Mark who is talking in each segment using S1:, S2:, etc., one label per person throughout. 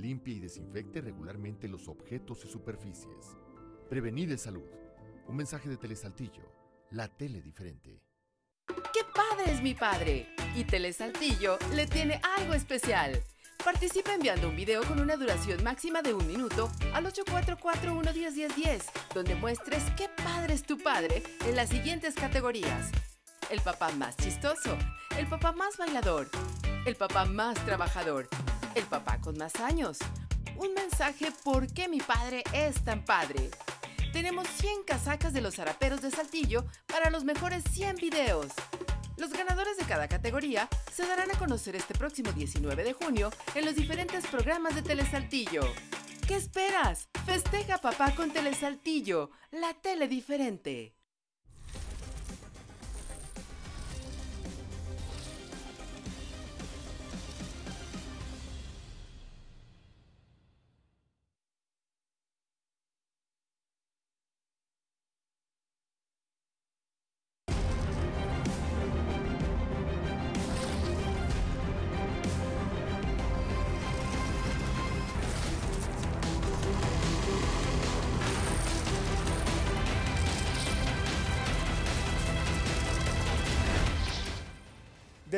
S1: Limpie y desinfecte regularmente los objetos y superficies. Prevenir es salud. Un mensaje de Telesaltillo, la tele diferente.
S2: ¡Qué padre es mi padre! Y Telesaltillo le tiene algo especial. Participa enviando un video con una duración máxima de un minuto al 844-110-1010, donde muestres qué padre es tu padre en las siguientes categorías. El papá más chistoso, el papá más bailador, el papá más trabajador, el papá con más años. Un mensaje por qué mi padre es tan padre. Tenemos 100 casacas de los zaraperos de Saltillo para los mejores 100 videos. Los ganadores de cada categoría se darán a conocer este próximo 19 de junio en los diferentes programas de Telesaltillo. ¿Qué esperas? Festeja papá con Telesaltillo, la tele diferente.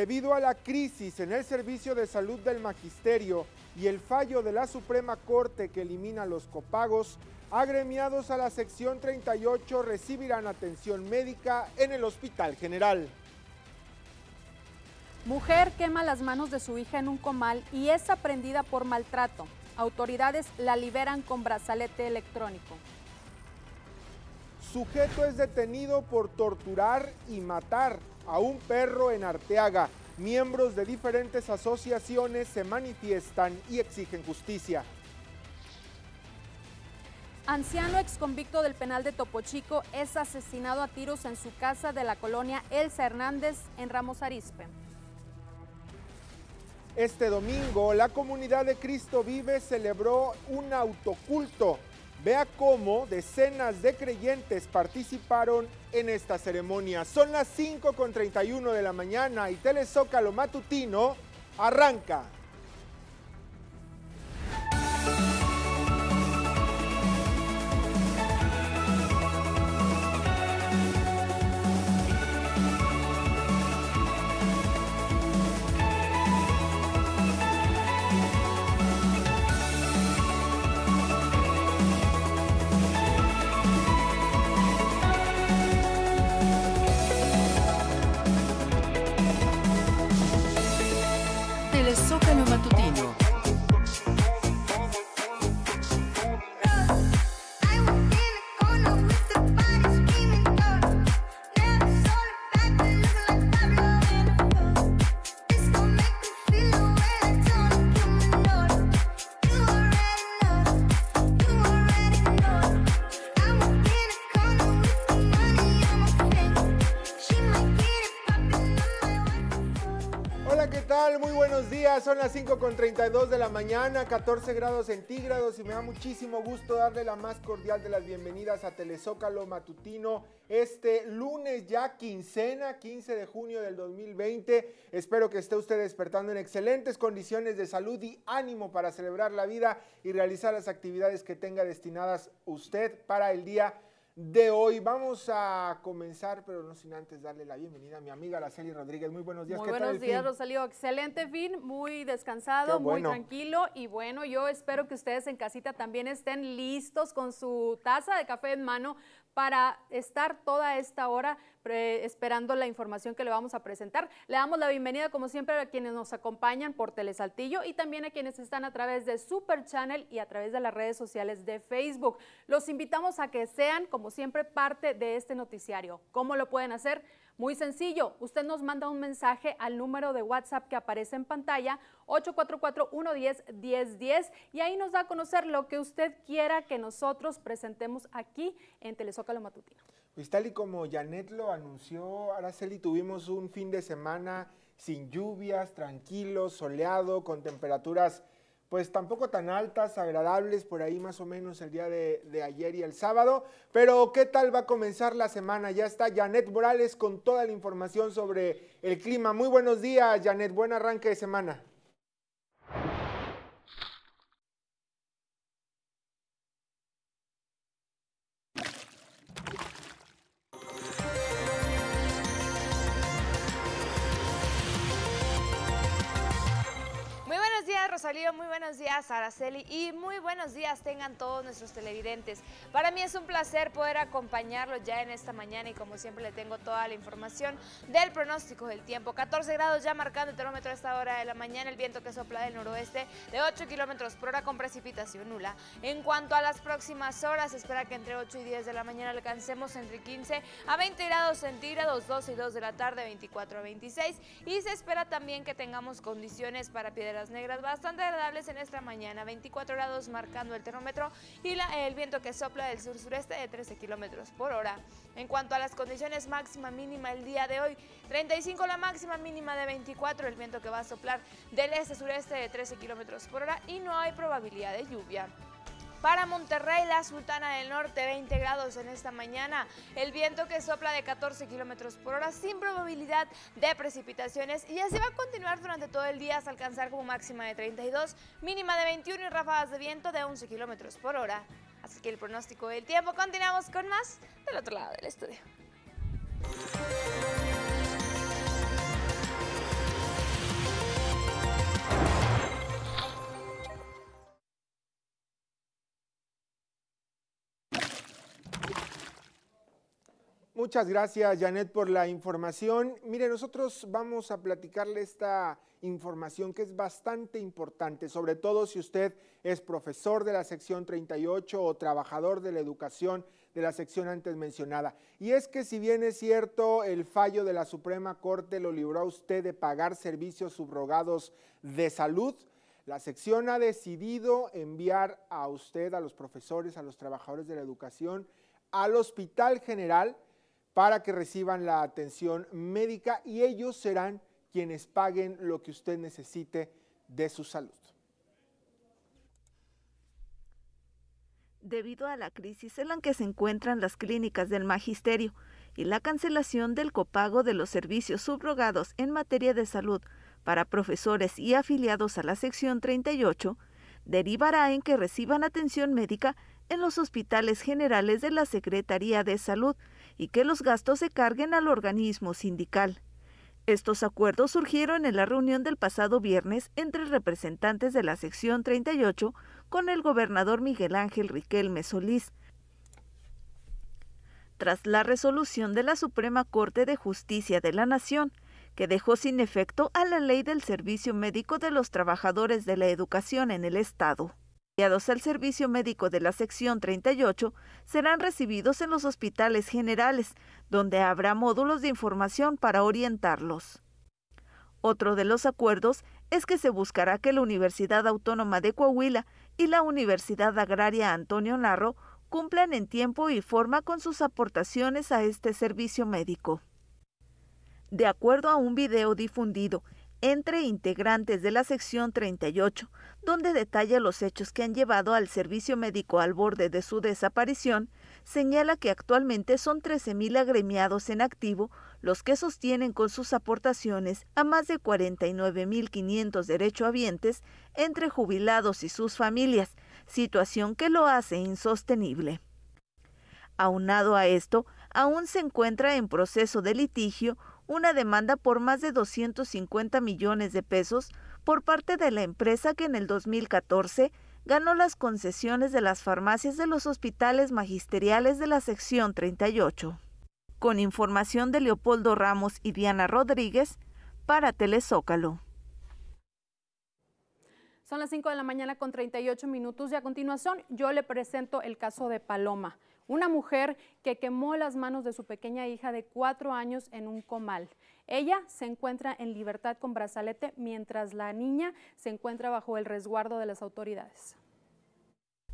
S3: Debido a la crisis en el servicio de salud del magisterio y el fallo de la Suprema Corte que elimina los copagos, agremiados a la sección 38 recibirán atención médica en el Hospital General.
S4: Mujer quema las manos de su hija en un comal y es aprendida por maltrato. Autoridades la liberan con brazalete electrónico.
S3: Sujeto es detenido por torturar y matar a un perro en Arteaga. Miembros de diferentes asociaciones se manifiestan y exigen justicia.
S4: Anciano exconvicto del penal de Topo Chico es asesinado a tiros en su casa de la colonia Elsa Hernández en Ramos Arizpe.
S3: Este domingo, la comunidad de Cristo Vive celebró un autoculto Vea cómo decenas de creyentes participaron en esta ceremonia. Son las 5.31 de la mañana y Telezócalo Matutino arranca. Son las 5.32 de la mañana, 14 grados centígrados y me da muchísimo gusto darle la más cordial de las bienvenidas a Telezócalo Matutino este lunes ya quincena, 15 de junio del 2020. Espero que esté usted despertando en excelentes condiciones de salud y ánimo para celebrar la vida y realizar las actividades que tenga destinadas usted para el día de hoy. Vamos a comenzar, pero no sin antes darle la bienvenida a mi amiga Araceli Rodríguez. Muy buenos días.
S4: Muy
S3: ¿Qué tal
S4: buenos días,
S3: fin?
S4: Rosalío. Excelente fin, muy descansado, muy tranquilo. Y bueno, yo espero que ustedes en casita también estén listos con su taza de café en mano para estar toda esta hora pre- esperando la información que le vamos a presentar. Le damos la bienvenida, como siempre, a quienes nos acompañan por Telesaltillo y también a quienes están a través de Super Channel y a través de las redes sociales de Facebook. Los invitamos a que sean, como siempre, parte de este noticiario. ¿Cómo lo pueden hacer? Muy sencillo, usted nos manda un mensaje al número de WhatsApp que aparece en pantalla, 844-110-1010, y ahí nos da a conocer lo que usted quiera que nosotros presentemos aquí en Telezócalo Matutino.
S3: Pues tal y como Janet lo anunció, Araceli, tuvimos un fin de semana sin lluvias, tranquilo, soleado, con temperaturas pues tampoco tan altas, agradables, por ahí más o menos el día de, ayer y el sábado. Pero ¿qué tal va a comenzar la semana? Ya está Janet Morales con toda la información sobre el clima. Muy buenos días, Janet, buen arranque de semana.
S5: Buenos días Araceli y muy buenos días tengan todos nuestros televidentes. Para mí es un placer poder acompañarlos ya en esta mañana y como siempre le tengo toda la información del pronóstico del tiempo. 14 grados ya marcando el termómetro a esta hora de la mañana, el viento que sopla del noroeste de 8 kilómetros por hora con precipitación nula. En cuanto a las próximas horas, se espera que entre 8 y 10 de la mañana alcancemos entre 15 a 20 grados centígrados, 12 y 2 de la tarde, 24 a 26 y se espera también que tengamos condiciones para Piedras Negras bastante agradables en esta mañana, 24 grados marcando el termómetro y el viento que sopla del sur-sureste de 13 kilómetros por hora. En cuanto a las condiciones máxima mínima el día de hoy, 35 la máxima mínima de 24, el viento que va a soplar del este-sureste de 13 kilómetros por hora y no hay probabilidad de lluvia. Para Monterrey, la Sultana del Norte, 20 grados en esta mañana. El viento que sopla de 14 kilómetros por hora sin probabilidad de precipitaciones. Y así va a continuar durante todo el día hasta alcanzar como máxima de 32, mínima de 21 y ráfagas de viento de 11 kilómetros por hora. Así que el pronóstico del tiempo. Continuamos con más del otro lado del estudio.
S3: Muchas gracias, Janet, por la información. Mire, nosotros vamos a platicarle esta información que es bastante importante, sobre todo si usted es profesor de la sección 38 o trabajador de la educación de la sección antes mencionada. Y es que si bien es cierto, el fallo de la Suprema Corte lo libró a usted de pagar servicios subrogados de salud, la sección ha decidido enviar a usted, a los profesores, a los trabajadores de la educación, al Hospital General, para que reciban la atención médica y ellos serán quienes paguen lo que usted necesite de su salud.
S6: Debido a la crisis en la que se encuentran las clínicas del magisterio y la cancelación del copago de los servicios subrogados en materia de salud para profesores y afiliados a la sección 38, derivará en que reciban atención médica en los hospitales generales de la Secretaría de Salud y que los gastos se carguen al organismo sindical. Estos acuerdos surgieron en la reunión del pasado viernes entre representantes de la sección 38 con el gobernador Miguel Ángel Riquelme Solís. Tras la resolución de la Suprema Corte de Justicia de la Nación, que dejó sin efecto a la ley del servicio médico de los trabajadores de la educación en el Estado al servicio médico de la sección 38 serán recibidos en los hospitales generales, donde habrá módulos de información para orientarlos. Otro de los acuerdos es que se buscará que la Universidad Autónoma de Coahuila y la Universidad Agraria Antonio Narro cumplan en tiempo y forma con sus aportaciones a este servicio médico. De acuerdo a un video difundido entre integrantes de la sección 38, donde detalla los hechos que han llevado al servicio médico al borde de su desaparición, señala que actualmente son 13.000 agremiados en activo los que sostienen con sus aportaciones a más de 49.500 derechohabientes entre jubilados y sus familias, situación que lo hace insostenible. Aunado a esto, aún se encuentra en proceso de litigio una demanda por más de 250 millones de pesos por parte de la empresa que en el 2014 ganó las concesiones de las farmacias de los hospitales magisteriales de la sección 38. Con información de Leopoldo Ramos y Diana Rodríguez, para Telezócalo.
S4: Son las 5 de la mañana con 38 minutos y a continuación yo le presento el caso de Paloma una mujer que quemó las manos de su pequeña hija de cuatro años en un comal. Ella se encuentra en libertad con brazalete mientras la niña se encuentra bajo el resguardo de las autoridades.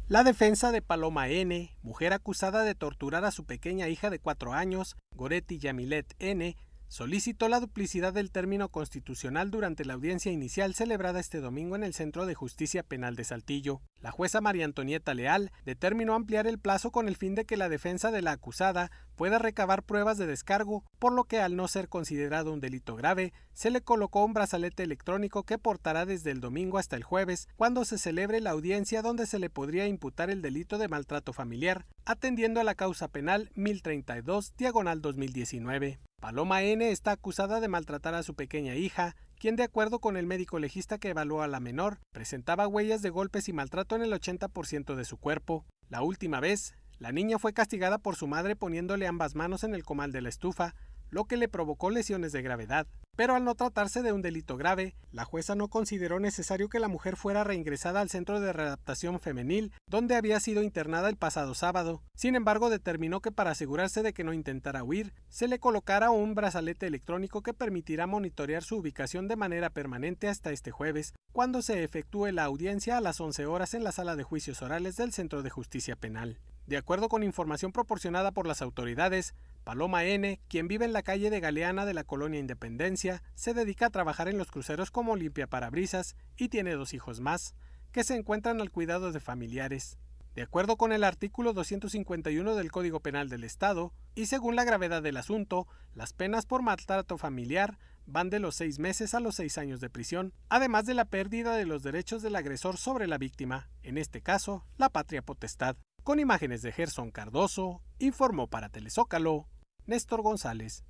S7: La defensa de Paloma N., mujer acusada de torturar a su pequeña hija de cuatro años, Goretti Yamilet N., solicitó la duplicidad del término constitucional durante la audiencia inicial celebrada este domingo en el Centro de Justicia Penal de Saltillo. La jueza María Antonieta Leal determinó ampliar el plazo con el fin de que la defensa de la acusada pueda recabar pruebas de descargo, por lo que al no ser considerado un delito grave, se le colocó un brazalete electrónico que portará desde el domingo hasta el jueves, cuando se celebre la audiencia donde se le podría imputar el delito de maltrato familiar, atendiendo a la causa penal 1032 diagonal 2019. Paloma N está acusada de maltratar a su pequeña hija, quien de acuerdo con el médico legista que evaluó a la menor, presentaba huellas de golpes y maltrato en el 80% de su cuerpo. La última vez, la niña fue castigada por su madre poniéndole ambas manos en el comal de la estufa, lo que le provocó lesiones de gravedad. Pero al no tratarse de un delito grave, la jueza no consideró necesario que la mujer fuera reingresada al centro de readaptación femenil, donde había sido internada el pasado sábado. Sin embargo, determinó que para asegurarse de que no intentara huir, se le colocara un brazalete electrónico que permitirá monitorear su ubicación de manera permanente hasta este jueves, cuando se efectúe la audiencia a las 11 horas en la sala de juicios orales del Centro de Justicia Penal. De acuerdo con información proporcionada por las autoridades, Paloma N., quien vive en la calle de Galeana de la colonia Independencia, se dedica a trabajar en los cruceros como limpia parabrisas y tiene dos hijos más, que se encuentran al cuidado de familiares. De acuerdo con el artículo 251 del Código Penal del Estado, y según la gravedad del asunto, las penas por maltrato familiar van de los seis meses a los seis años de prisión, además de la pérdida de los derechos del agresor sobre la víctima, en este caso, la patria potestad. Con imágenes de Gerson Cardoso, informó para Telezócalo Néstor González.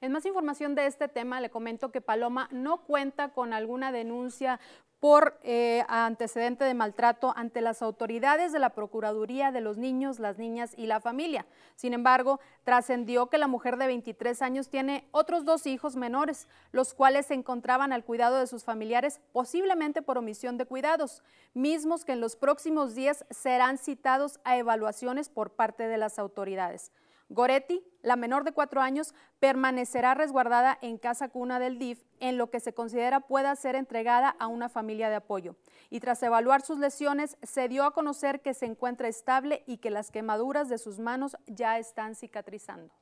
S4: En más información de este tema, le comento que Paloma no cuenta con alguna denuncia por eh, antecedente de maltrato ante las autoridades de la Procuraduría de los Niños, las Niñas y la Familia. Sin embargo, trascendió que la mujer de 23 años tiene otros dos hijos menores, los cuales se encontraban al cuidado de sus familiares, posiblemente por omisión de cuidados, mismos que en los próximos días serán citados a evaluaciones por parte de las autoridades. Goretti, la menor de cuatro años, permanecerá resguardada en casa cuna del DIF en lo que se considera pueda ser entregada a una familia de apoyo. Y tras evaluar sus lesiones, se dio a conocer que se encuentra estable y que las quemaduras de sus manos ya están cicatrizando.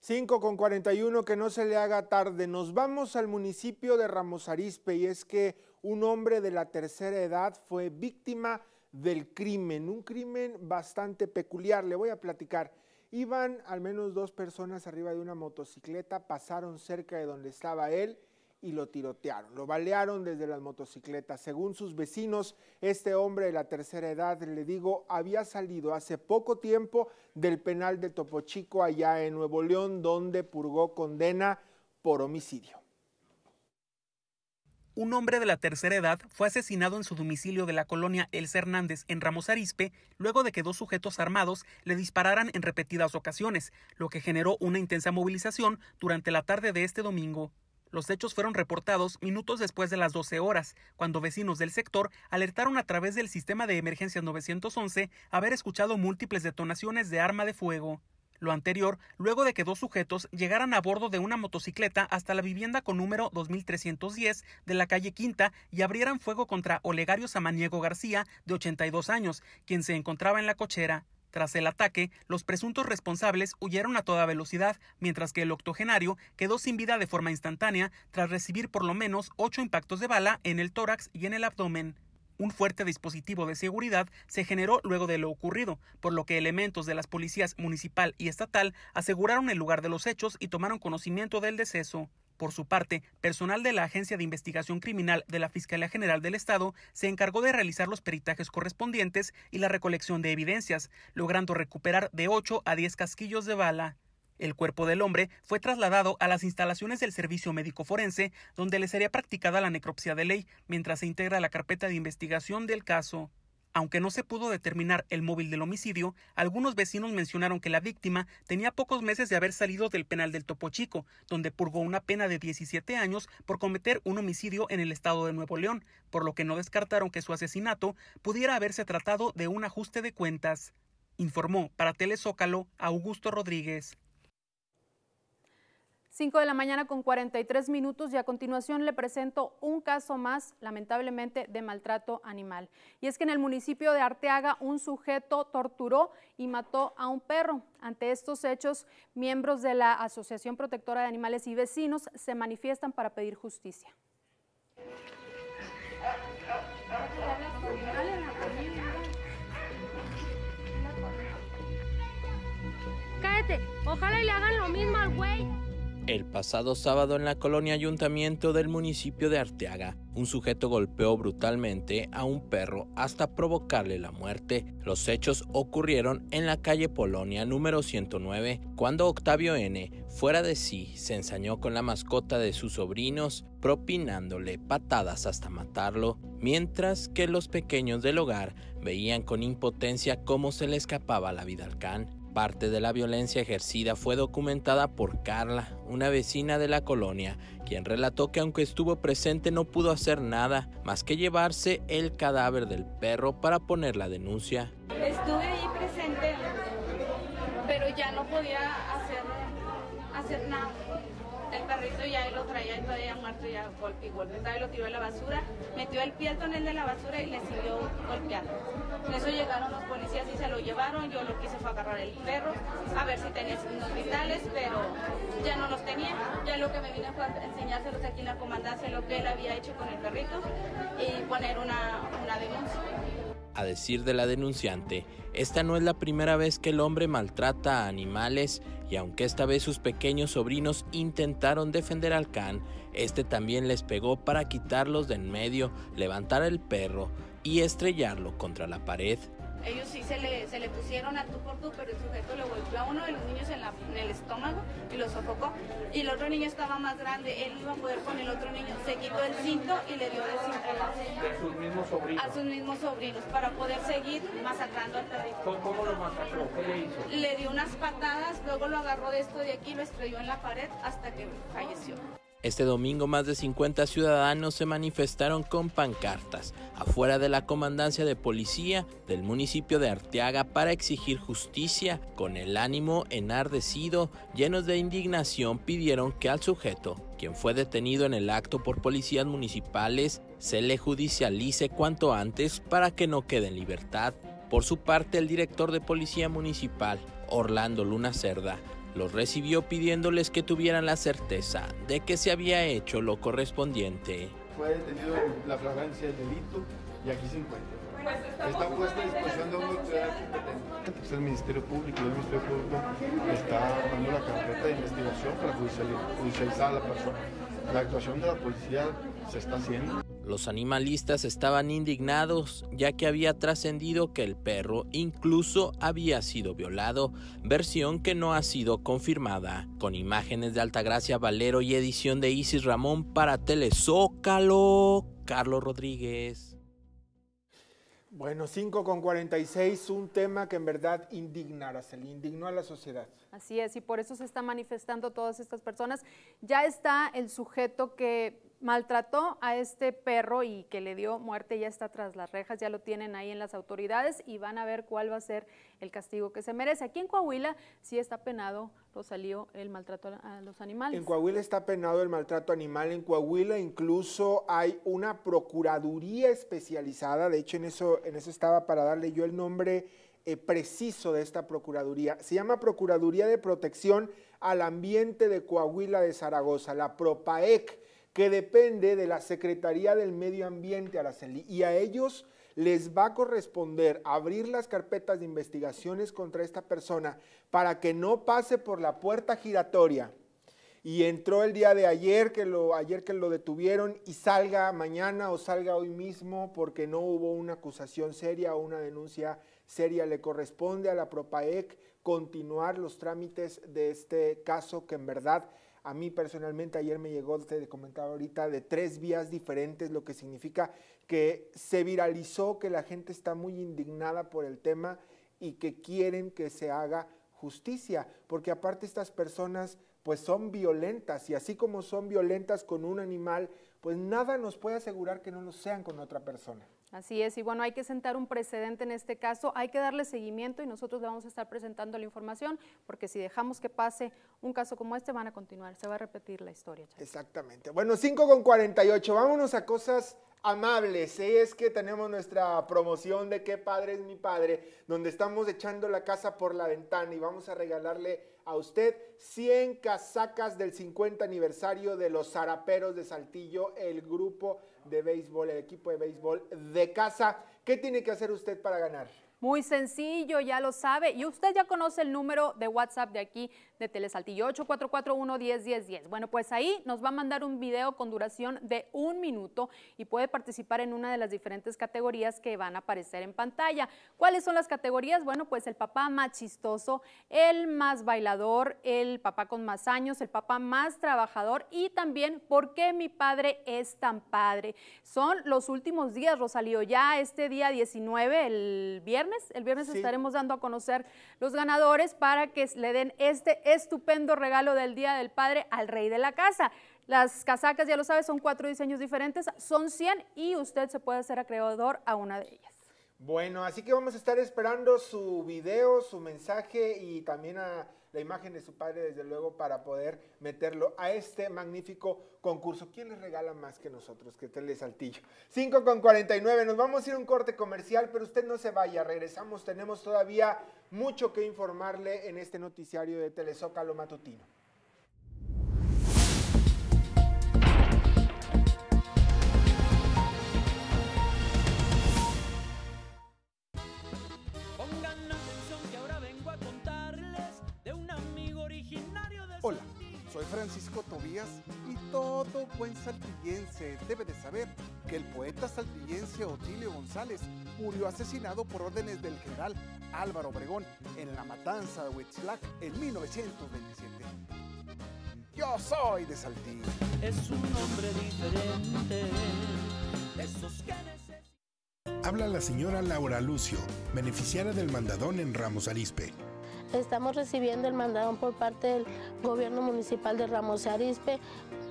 S3: 5 con 41, que no se le haga tarde. Nos vamos al municipio de Ramos Arizpe y es que un hombre de la tercera edad fue víctima del crimen, un crimen bastante peculiar, le voy a platicar. Iban al menos dos personas arriba de una motocicleta, pasaron cerca de donde estaba él y lo tirotearon, lo balearon desde las motocicletas. Según sus vecinos, este hombre de la tercera edad, le digo, había salido hace poco tiempo del penal de Topo Chico allá en Nuevo León, donde purgó condena por homicidio
S8: un hombre de la tercera edad fue asesinado en su domicilio de la colonia El Hernández en Ramos Arizpe luego de que dos sujetos armados le dispararan en repetidas ocasiones, lo que generó una intensa movilización durante la tarde de este domingo. Los hechos fueron reportados minutos después de las 12 horas, cuando vecinos del sector alertaron a través del sistema de emergencias 911 haber escuchado múltiples detonaciones de arma de fuego. Lo anterior, luego de que dos sujetos llegaran a bordo de una motocicleta hasta la vivienda con número 2310 de la calle Quinta y abrieran fuego contra Olegario Samaniego García, de 82 años, quien se encontraba en la cochera. Tras el ataque, los presuntos responsables huyeron a toda velocidad, mientras que el octogenario quedó sin vida de forma instantánea tras recibir por lo menos ocho impactos de bala en el tórax y en el abdomen. Un fuerte dispositivo de seguridad se generó luego de lo ocurrido, por lo que elementos de las policías municipal y estatal aseguraron el lugar de los hechos y tomaron conocimiento del deceso. Por su parte, personal de la Agencia de Investigación Criminal de la Fiscalía General del Estado se encargó de realizar los peritajes correspondientes y la recolección de evidencias, logrando recuperar de 8 a 10 casquillos de bala. El cuerpo del hombre fue trasladado a las instalaciones del Servicio Médico Forense, donde le sería practicada la necropsia de ley, mientras se integra la carpeta de investigación del caso. Aunque no se pudo determinar el móvil del homicidio, algunos vecinos mencionaron que la víctima tenía pocos meses de haber salido del penal del Topo Chico, donde purgó una pena de 17 años por cometer un homicidio en el estado de Nuevo León, por lo que no descartaron que su asesinato pudiera haberse tratado de un ajuste de cuentas. Informó para Telezócalo Augusto Rodríguez.
S4: 5 de la mañana con 43 minutos y a continuación le presento un caso más, lamentablemente, de maltrato animal. Y es que en el municipio de Arteaga un sujeto torturó y mató a un perro. Ante estos hechos, miembros de la Asociación Protectora de Animales y vecinos se manifiestan para pedir justicia.
S9: Cállate, ojalá y le hagan lo mismo al güey. El pasado sábado en la colonia ayuntamiento del municipio de Arteaga, un sujeto golpeó brutalmente a un perro hasta provocarle la muerte. Los hechos ocurrieron en la calle Polonia número 109, cuando Octavio N., fuera de sí, se ensañó con la mascota de sus sobrinos, propinándole patadas hasta matarlo, mientras que los pequeños del hogar veían con impotencia cómo se le escapaba la vida al can. Parte de la violencia ejercida fue documentada por Carla, una vecina de la colonia, quien relató que aunque estuvo presente no pudo hacer nada más que llevarse el cadáver del perro para poner la denuncia.
S10: Estuve ahí presente, pero ya no podía hacer, hacer nada el perrito ya lo traía todavía muerto, ya golpe y golpe. y lo tiró a la basura, metió el pie al tonel de la basura y le siguió golpeando. En eso llegaron los policías y se lo llevaron. Yo lo quise fue agarrar el perro, a ver si tenía signos vitales, pero ya no los tenía. Ya lo que me vine fue enseñárselos aquí en la comandancia lo que él había hecho con el perrito y poner una, una denuncia.
S9: A decir de la denunciante, esta no es la primera vez que el hombre maltrata a animales y aunque esta vez sus pequeños sobrinos intentaron defender al can, este también les pegó para quitarlos de en medio, levantar el perro y estrellarlo contra la pared
S10: ellos sí se le, se le pusieron a tú por tú, pero el sujeto le golpeó a uno de los niños en, la, en el estómago y lo sofocó. Y el otro niño estaba más grande, él iba a poder con el otro niño. Se quitó el cinto y le dio de cinto
S3: a sus mismos sobrinos.
S10: A sus mismos sobrinos, para poder seguir masacrando al perrito.
S3: ¿Cómo, lo masacró? ¿Qué le hizo?
S10: Le dio unas patadas, luego lo agarró de esto de aquí, lo estrelló en la pared hasta que falleció.
S9: Este domingo más de 50 ciudadanos se manifestaron con pancartas afuera de la comandancia de policía del municipio de Arteaga para exigir justicia. Con el ánimo enardecido, llenos de indignación, pidieron que al sujeto, quien fue detenido en el acto por policías municipales, se le judicialice cuanto antes para que no quede en libertad. Por su parte, el director de policía municipal, Orlando Luna Cerda, los recibió pidiéndoles que tuvieran la certeza de que se había hecho lo correspondiente.
S11: Fue detenido en la flagrancia del delito y aquí se encuentra. Está puesto a disposición de una autoridad competente. Es el Ministerio Público, el Ministerio Público está dando la carpeta de investigación para judicializar a la persona. La actuación de la policía se está haciendo.
S9: Los animalistas estaban indignados ya que había trascendido que el perro incluso había sido violado, versión que no ha sido confirmada. Con imágenes de Altagracia Valero y edición de Isis Ramón para Telezócalo, Carlos Rodríguez.
S3: Bueno, 5 con 46, un tema que en verdad indignara, se le indignó a la sociedad.
S4: Así es, y por eso se están manifestando todas estas personas. Ya está el sujeto que maltrató a este perro y que le dio muerte, ya está tras las rejas, ya lo tienen ahí en las autoridades y van a ver cuál va a ser el castigo que se merece. Aquí en Coahuila sí está penado, Rosalío, el maltrato a los animales.
S3: En Coahuila está penado el maltrato animal, en Coahuila incluso hay una procuraduría especializada, de hecho en eso, en eso estaba para darle yo el nombre eh, preciso de esta procuraduría. Se llama Procuraduría de Protección al Ambiente de Coahuila de Zaragoza, la PROPAEC que depende de la Secretaría del Medio Ambiente, y a ellos les va a corresponder abrir las carpetas de investigaciones contra esta persona para que no pase por la puerta giratoria. Y entró el día de ayer que lo ayer que lo detuvieron y salga mañana o salga hoy mismo porque no hubo una acusación seria o una denuncia seria. Le corresponde a la Propaec continuar los trámites de este caso que en verdad a mí personalmente ayer me llegó, te comentaba ahorita, de tres vías diferentes, lo que significa que se viralizó, que la gente está muy indignada por el tema y que quieren que se haga justicia, porque aparte estas personas pues son violentas y así como son violentas con un animal, pues nada nos puede asegurar que no lo sean con otra persona.
S4: Así es, y bueno, hay que sentar un precedente en este caso, hay que darle seguimiento y nosotros le vamos a estar presentando la información, porque si dejamos que pase un caso como este, van a continuar, se va a repetir la historia.
S3: Exactamente. Bueno, 5 con 48, vámonos a cosas amables. Es que tenemos nuestra promoción de Qué Padre es mi Padre, donde estamos echando la casa por la ventana y vamos a regalarle a usted 100 casacas del 50 aniversario de los Zaraperos de Saltillo, el grupo de béisbol, el equipo de béisbol de casa. ¿Qué tiene que hacer usted para ganar?
S4: Muy sencillo, ya lo sabe. Y usted ya conoce el número de WhatsApp de aquí de Telesaltillo, 844-110-1010. Bueno, pues ahí nos va a mandar un video con duración de un minuto y puede participar en una de las diferentes categorías que van a aparecer en pantalla. ¿Cuáles son las categorías? Bueno, pues el papá más chistoso, el más bailador, el papá con más años, el papá más trabajador y también por qué mi padre es tan padre. Son los últimos días, Rosalío, ya este día 19, el viernes, el viernes estaremos dando a conocer los ganadores para que le den este estupendo regalo del Día del Padre al rey de la casa. Las casacas, ya lo sabes, son cuatro diseños diferentes, son 100 y usted se puede hacer acreedor a una de ellas.
S3: Bueno, así que vamos a estar esperando su video, su mensaje y también a la imagen de su padre, desde luego, para poder meterlo a este magnífico concurso. ¿Quién les regala más que nosotros? Que Tele Saltillo. 5 con 49. Nos vamos a ir a un corte comercial, pero usted no se vaya. Regresamos. Tenemos todavía mucho que informarle en este noticiario de Telezócalo Matutino.
S12: Soy Francisco Tobías y todo buen saltillense debe de saber que el poeta saltillense Otilio González murió asesinado por órdenes del general Álvaro Obregón en la matanza de Huitzlac en 1927. Yo soy de Saltillo.
S13: Es un hombre diferente. Esos que
S14: Habla la señora Laura Lucio, beneficiaria del mandadón en Ramos Arispe.
S15: Estamos recibiendo el mandadón por parte del gobierno municipal de Ramos Arispe.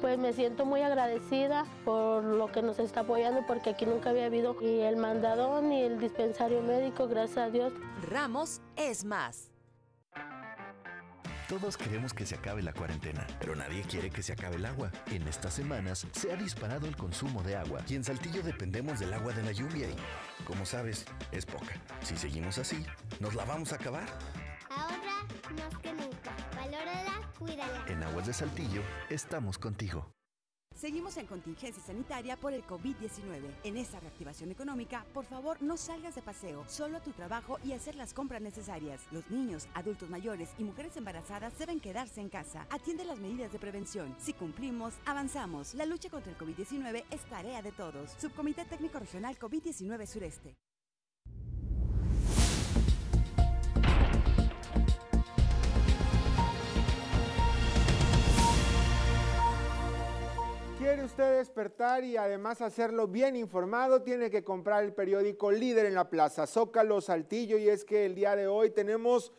S15: Pues me siento muy agradecida por lo que nos está apoyando porque aquí nunca había habido ni el mandadón ni el dispensario médico, gracias a Dios.
S16: Ramos es más.
S17: Todos queremos que se acabe la cuarentena, pero nadie quiere que se acabe el agua. En estas semanas se ha disparado el consumo de agua y en Saltillo dependemos del agua de la lluvia y, como sabes, es poca. Si seguimos así, nos la vamos a acabar.
S18: Ahorra más que nunca. Valórala, cuídala.
S17: En Aguas de Saltillo, estamos contigo.
S16: Seguimos en contingencia sanitaria por el COVID-19. En esta reactivación económica, por favor, no salgas de paseo, solo a tu trabajo y hacer las compras necesarias. Los niños, adultos mayores y mujeres embarazadas deben quedarse en casa. Atiende las medidas de prevención. Si cumplimos, avanzamos. La lucha contra el COVID-19 es tarea de todos. Subcomité Técnico Regional COVID-19 Sureste.
S3: Quiere usted despertar y además hacerlo bien informado, tiene que comprar el periódico líder en la plaza Zócalo Saltillo y es que el día de hoy tenemos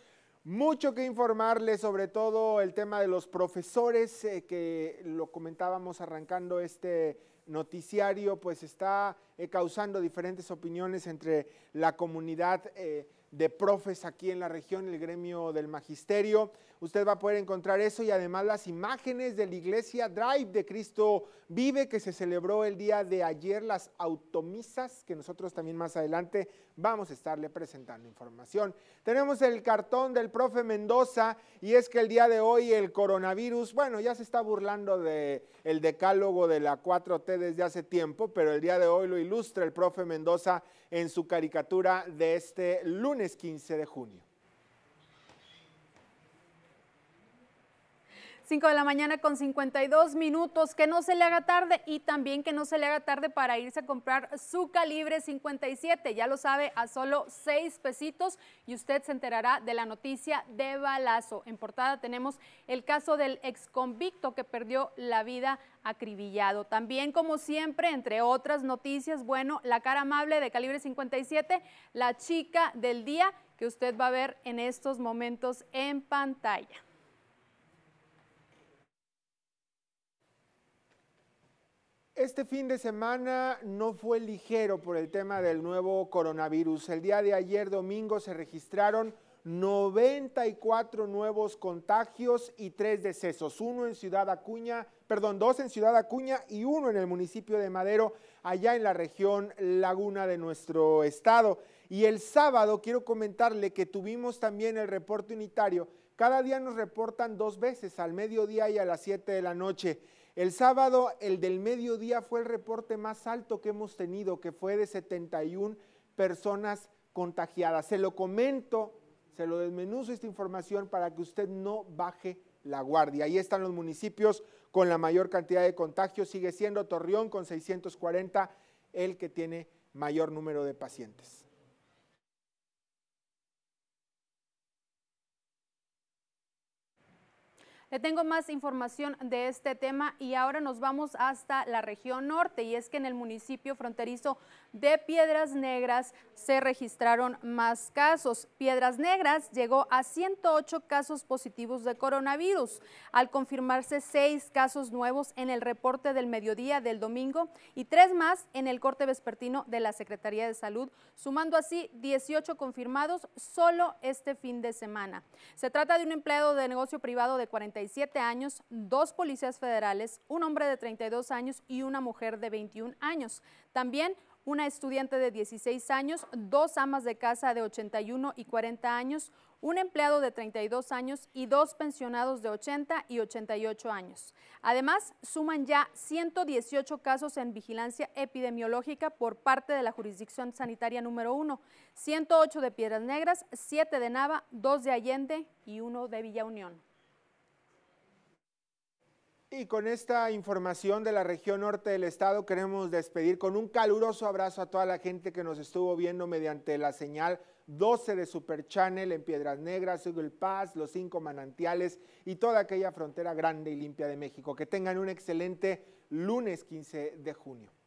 S3: mucho que informarle, sobre todo el tema de los profesores, eh, que lo comentábamos arrancando este noticiario, pues está eh, causando diferentes opiniones entre la comunidad. Eh, de profes aquí en la región, el gremio del magisterio. Usted va a poder encontrar eso y además las imágenes de la iglesia Drive de Cristo Vive que se celebró el día de ayer, las automisas, que nosotros también más adelante vamos a estarle presentando información. Tenemos el cartón del profe Mendoza y es que el día de hoy el coronavirus, bueno, ya se está burlando del el decálogo de la 4T desde hace tiempo, pero el día de hoy lo ilustra el profe Mendoza en su caricatura de este lunes 15 de junio.
S4: 5 de la mañana con 52 minutos, que no se le haga tarde y también que no se le haga tarde para irse a comprar su calibre 57, ya lo sabe, a solo 6 pesitos y usted se enterará de la noticia de balazo. En portada tenemos el caso del ex convicto que perdió la vida acribillado. También, como siempre, entre otras noticias, bueno, la cara amable de calibre 57, la chica del día que usted va a ver en estos momentos en pantalla.
S3: Este fin de semana no fue ligero por el tema del nuevo coronavirus. El día de ayer domingo se registraron 94 nuevos contagios y tres decesos, uno en Ciudad Acuña, perdón, dos en Ciudad Acuña y uno en el municipio de Madero, allá en la región Laguna de nuestro estado. Y el sábado quiero comentarle que tuvimos también el reporte unitario. Cada día nos reportan dos veces, al mediodía y a las 7 de la noche. El sábado, el del mediodía, fue el reporte más alto que hemos tenido, que fue de 71 personas contagiadas. Se lo comento, Se lo desmenuzo esta información para que usted no baje la guardia. Ahí están los municipios con la mayor cantidad de contagios. Sigue siendo Torreón con 640 el que tiene mayor número de pacientes.
S4: Le tengo más información de este tema y ahora nos vamos hasta la región norte y es que en el municipio fronterizo de Piedras Negras se registraron más casos. Piedras Negras llegó a 108 casos positivos de coronavirus, al confirmarse seis casos nuevos en el reporte del mediodía del domingo y tres más en el corte vespertino de la Secretaría de Salud, sumando así 18 confirmados solo este fin de semana. Se trata de un empleado de negocio privado de 47 años, dos policías federales, un hombre de 32 años y una mujer de 21 años. También una estudiante de 16 años, dos amas de casa de 81 y 40 años, un empleado de 32 años y dos pensionados de 80 y 88 años. Además, suman ya 118 casos en vigilancia epidemiológica por parte de la jurisdicción sanitaria número 1, 108 de Piedras Negras, 7 de Nava, 2 de Allende y 1 de Villa Unión.
S3: Y con esta información de la región norte del estado queremos despedir con un caluroso abrazo a toda la gente que nos estuvo viendo mediante la señal 12 de Super Channel en Piedras Negras, Google Pass, Los Cinco Manantiales y toda aquella frontera grande y limpia de México. Que tengan un excelente lunes 15 de junio.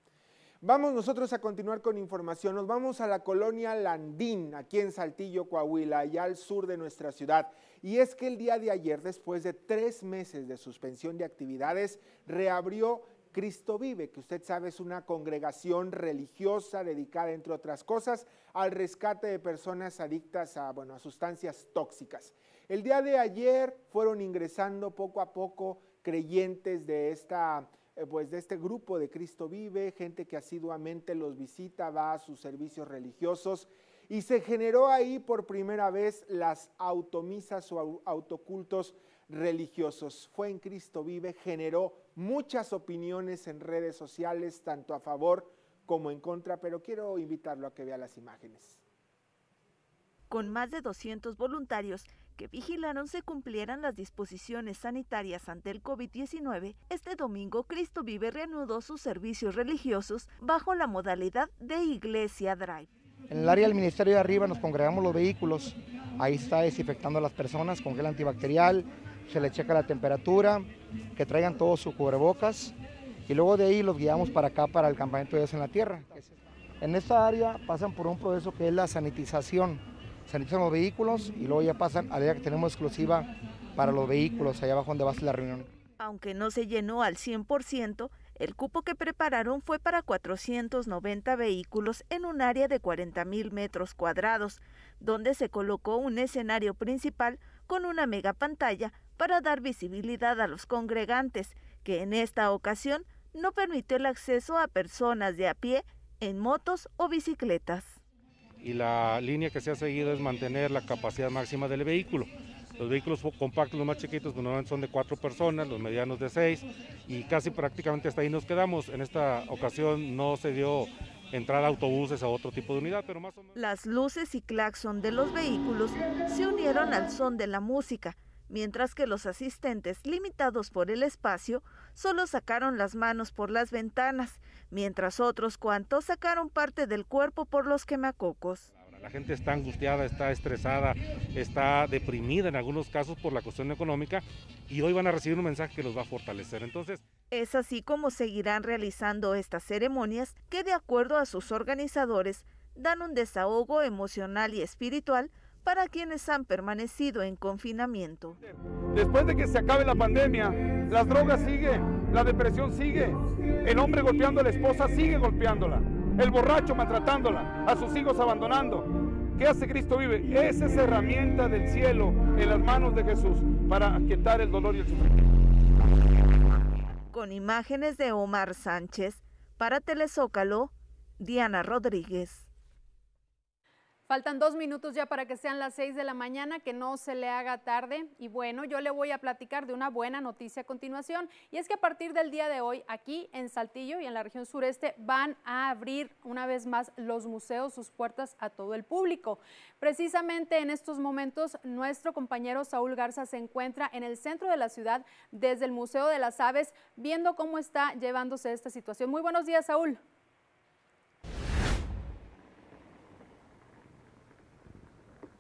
S3: Vamos nosotros a continuar con información. Nos vamos a la colonia Landín, aquí en Saltillo, Coahuila, allá al sur de nuestra ciudad. Y es que el día de ayer, después de tres meses de suspensión de actividades, reabrió Cristo Vive, que usted sabe es una congregación religiosa dedicada, entre otras cosas, al rescate de personas adictas a, bueno, a sustancias tóxicas. El día de ayer fueron ingresando poco a poco creyentes de esta eh, pues de este grupo de Cristo Vive, gente que asiduamente los visita, va a sus servicios religiosos y se generó ahí por primera vez las automisas o autocultos religiosos. Fue en Cristo Vive, generó muchas opiniones en redes sociales, tanto a favor como en contra, pero quiero invitarlo a que vea las imágenes.
S6: Con más de 200 voluntarios, que vigilaron se cumplieran las disposiciones sanitarias ante el COVID-19, este domingo Cristo Vive reanudó sus servicios religiosos bajo la modalidad de Iglesia Drive.
S19: En el área del Ministerio de Arriba nos congregamos los vehículos, ahí está desinfectando a las personas con gel antibacterial, se les checa la temperatura, que traigan todos sus cubrebocas y luego de ahí los guiamos para acá, para el campamento de Dios en la Tierra. En esta área pasan por un proceso que es la sanitización sanitizan los vehículos y luego ya pasan al área que tenemos exclusiva para los vehículos, allá abajo donde va a ser la reunión.
S6: Aunque no se llenó al 100%, el cupo que prepararon fue para 490 vehículos en un área de 40 mil metros cuadrados, donde se colocó un escenario principal con una mega pantalla para dar visibilidad a los congregantes, que en esta ocasión no permitió el acceso a personas de a pie en motos o bicicletas
S20: y la línea que se ha seguido es mantener la capacidad máxima del vehículo. Los vehículos compactos, los más chiquitos, pues, normalmente son de cuatro personas, los medianos de seis, y casi prácticamente hasta ahí nos quedamos. En esta ocasión no se dio entrada a autobuses a otro tipo de unidad, pero más o menos.
S6: Las luces y claxon de los vehículos se unieron al son de la música, mientras que los asistentes, limitados por el espacio, solo sacaron las manos por las ventanas mientras otros cuantos sacaron parte del cuerpo por los quemacocos.
S20: La gente está angustiada, está estresada, está deprimida en algunos casos por la cuestión económica y hoy van a recibir un mensaje que los va a fortalecer. Entonces,
S6: es así como seguirán realizando estas ceremonias que de acuerdo a sus organizadores dan un desahogo emocional y espiritual para quienes han permanecido en confinamiento.
S21: Después de que se acabe la pandemia, las drogas siguen, la depresión sigue, el hombre golpeando a la esposa sigue golpeándola, el borracho maltratándola, a sus hijos abandonando. ¿Qué hace Cristo vive? Esa es herramienta del cielo en las manos de Jesús para quitar el dolor y el sufrimiento.
S6: Con imágenes de Omar Sánchez, para Telezócalo, Diana Rodríguez.
S4: Faltan dos minutos ya para que sean las seis de la mañana, que no se le haga tarde. Y bueno, yo le voy a platicar de una buena noticia a continuación. Y es que a partir del día de hoy, aquí en Saltillo y en la región sureste, van a abrir una vez más los museos sus puertas a todo el público. Precisamente en estos momentos, nuestro compañero Saúl Garza se encuentra en el centro de la ciudad, desde el Museo de las Aves, viendo cómo está llevándose esta situación. Muy buenos días, Saúl.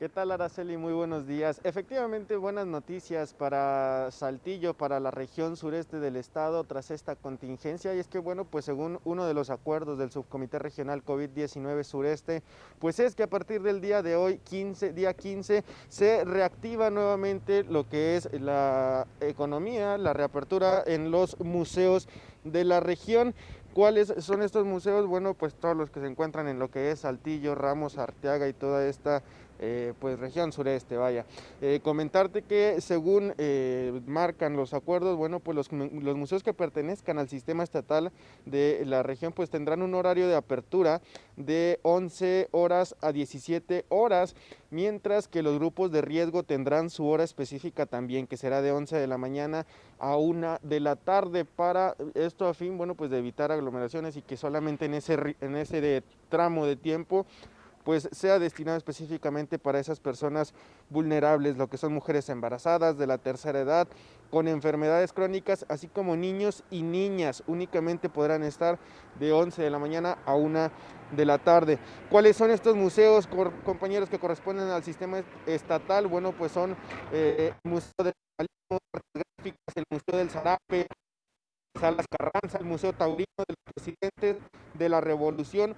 S22: ¿Qué tal Araceli? Muy buenos días. Efectivamente, buenas noticias para Saltillo, para la región sureste del estado tras esta contingencia. Y es que, bueno, pues según uno de los acuerdos del Subcomité Regional COVID-19 Sureste, pues es que a partir del día de hoy, 15, día 15, se reactiva nuevamente lo que es la economía, la reapertura en los museos de la región. ¿Cuáles son estos museos? Bueno, pues todos los que se encuentran en lo que es Saltillo, Ramos, Arteaga y toda esta eh, pues región sureste, vaya. Eh, comentarte que según eh, marcan los acuerdos, bueno, pues los, los, museos que pertenezcan al sistema estatal de la región pues tendrán un horario de apertura de 11 horas a 17 horas, mientras que los grupos de riesgo tendrán su hora específica también, que será de 11 de la mañana a 1 de la tarde, para esto a fin, bueno, pues de evitar aglomeraciones y que solamente en ese, en ese tramo de tiempo pues sea destinado específicamente para esas personas vulnerables, lo que son mujeres embarazadas de la tercera edad, con enfermedades crónicas, así como niños y niñas. Únicamente podrán estar de 11 de la mañana a 1 de la tarde. ¿Cuáles son estos museos, compañeros, que corresponden al sistema estatal? Bueno, pues son eh, el Museo de el Museo del Zarape, Salas Carranza, el Museo Taurino de los Presidentes de la Revolución,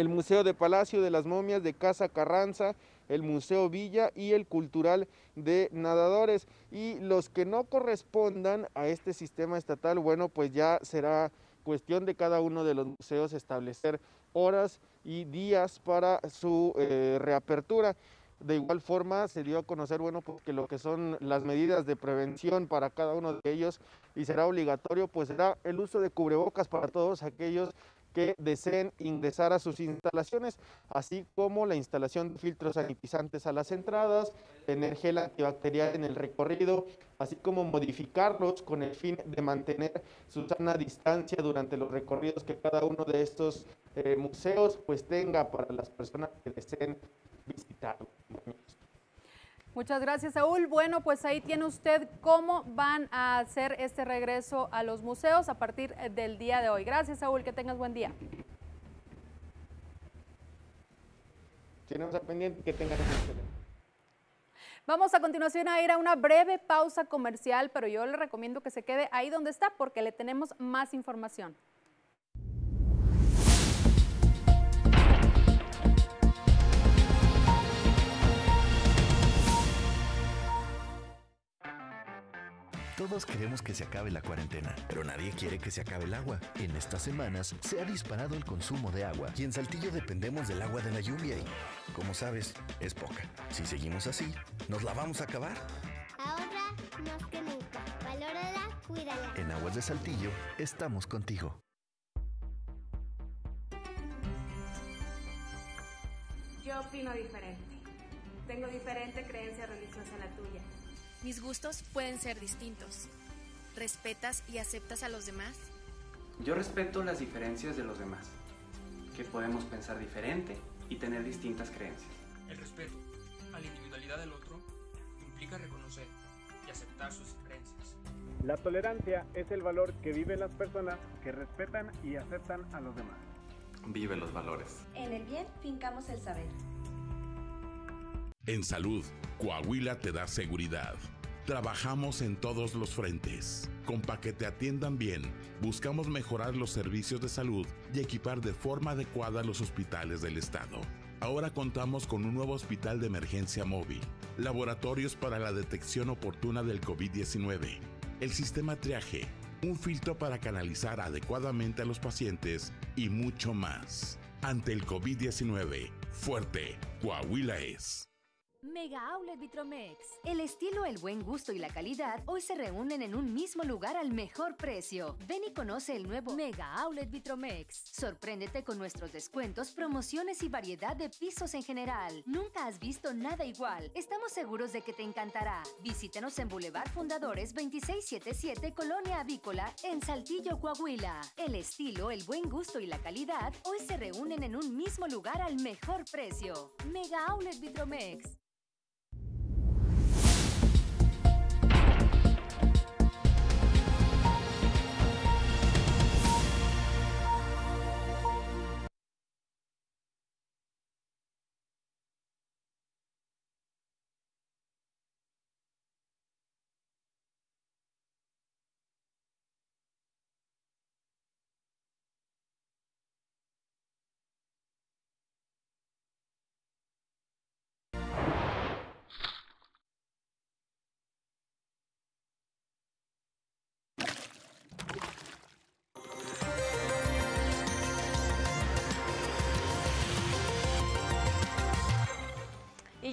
S22: el Museo de Palacio de las Momias de Casa Carranza, el Museo Villa y el Cultural de Nadadores. Y los que no correspondan a este sistema estatal, bueno, pues ya será cuestión de cada uno de los museos establecer horas y días para su eh, reapertura. De igual forma se dio a conocer, bueno, pues que lo que son las medidas de prevención para cada uno de ellos y será obligatorio, pues será el uso de cubrebocas para todos aquellos que deseen ingresar a sus instalaciones, así como la instalación de filtros sanitizantes a las entradas, tener gel antibacterial en el recorrido, así como modificarlos con el fin de mantener su sana distancia durante los recorridos que cada uno de estos eh, museos pues tenga para las personas que deseen visitarlo.
S4: Muchas gracias, Saúl. Bueno, pues ahí tiene usted cómo van a hacer este regreso a los museos a partir eh, del día de hoy. Gracias, Saúl. Que tengas buen día.
S22: Tenemos pendiente que tengan.
S4: Vamos a continuación a ir a una breve pausa comercial, pero yo le recomiendo que se quede ahí donde está porque le tenemos más información.
S17: Todos queremos que se acabe la cuarentena, pero nadie quiere que se acabe el agua. En estas semanas se ha disparado el consumo de agua y en Saltillo dependemos del agua de la lluvia y, como sabes, es poca. Si seguimos así, nos la vamos a acabar.
S18: Ahora más que nunca. Valórala, cuídala.
S17: En Aguas de Saltillo estamos contigo.
S23: Yo opino diferente. Tengo diferente creencia religiosa a la tuya.
S24: Mis gustos pueden ser distintos. ¿Respetas y aceptas a los demás?
S25: Yo respeto las diferencias de los demás, que podemos pensar diferente y tener distintas creencias.
S26: El respeto a la individualidad del otro implica reconocer y aceptar sus creencias.
S27: La tolerancia es el valor que viven las personas que respetan y aceptan a los demás.
S25: Vive los valores.
S28: En el bien fincamos el saber.
S29: En salud, Coahuila te da seguridad. Trabajamos en todos los frentes. Con Pa' que te atiendan bien, buscamos mejorar los servicios de salud y equipar de forma adecuada los hospitales del Estado. Ahora contamos con un nuevo hospital de emergencia móvil, laboratorios para la detección oportuna del COVID-19, el sistema triaje, un filtro para canalizar adecuadamente a los pacientes y mucho más. Ante el COVID-19, fuerte, Coahuila es.
S30: Mega Outlet Vitromex. El estilo, el buen gusto y la calidad hoy se reúnen en un mismo lugar al mejor precio. Ven y conoce el nuevo Mega Outlet Vitromex. Sorpréndete con nuestros descuentos, promociones y variedad de pisos en general. Nunca has visto nada igual. Estamos seguros de que te encantará. Visítanos en Boulevard Fundadores 2677 Colonia Avícola en Saltillo, Coahuila. El estilo, el buen gusto y la calidad hoy se reúnen en un mismo lugar al mejor precio. Mega Outlet Vitromex.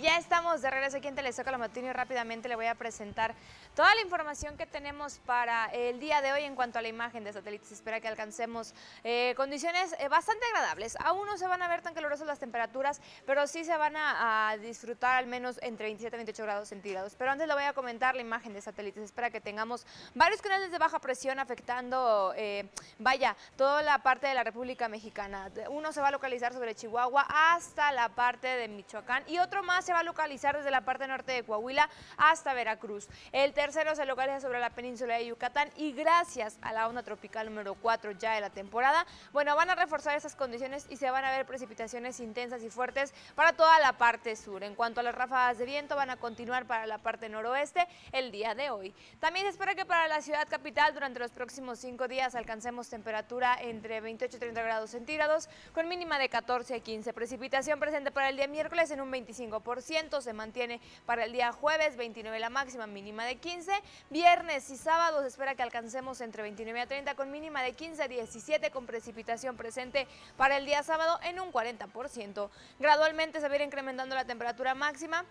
S5: Ya estamos de regreso aquí en Telezócalo Matutino y rápidamente le voy a presentar toda la información que tenemos para el día de hoy en cuanto a la imagen de satélites. Espera que alcancemos eh, condiciones eh, bastante agradables. Aún no se van a ver tan calurosas las temperaturas, pero sí se van a, disfrutar al menos entre 27 y 28 grados centígrados. Pero antes le voy a comentar la imagen de satélites. Espera que tengamos varios canales de baja presión afectando, eh, vaya, toda la parte de la República Mexicana. Uno se va a localizar sobre Chihuahua hasta la parte de Michoacán y otro más se va a localizar desde la parte norte de Coahuila hasta Veracruz. El tercero se localiza sobre la península de Yucatán y gracias a la onda tropical número 4 ya de la temporada, bueno, van a reforzar esas condiciones y se van a ver precipitaciones intensas y fuertes para toda la parte sur. En cuanto a las ráfagas de viento, van a continuar para la parte noroeste el día de hoy. También se espera que para la ciudad capital durante los próximos cinco días alcancemos temperatura entre 28 y 30 grados centígrados con mínima de 14 a 15. Precipitación presente para el día miércoles en un 25% se mantiene para el día jueves, 29 la máxima, mínima de 15. Viernes y sábado se espera que alcancemos entre 29 a 30 con mínima de 15 a 17 con precipitación presente para el día sábado en un 40%. Gradualmente se va a ir incrementando la temperatura máxima.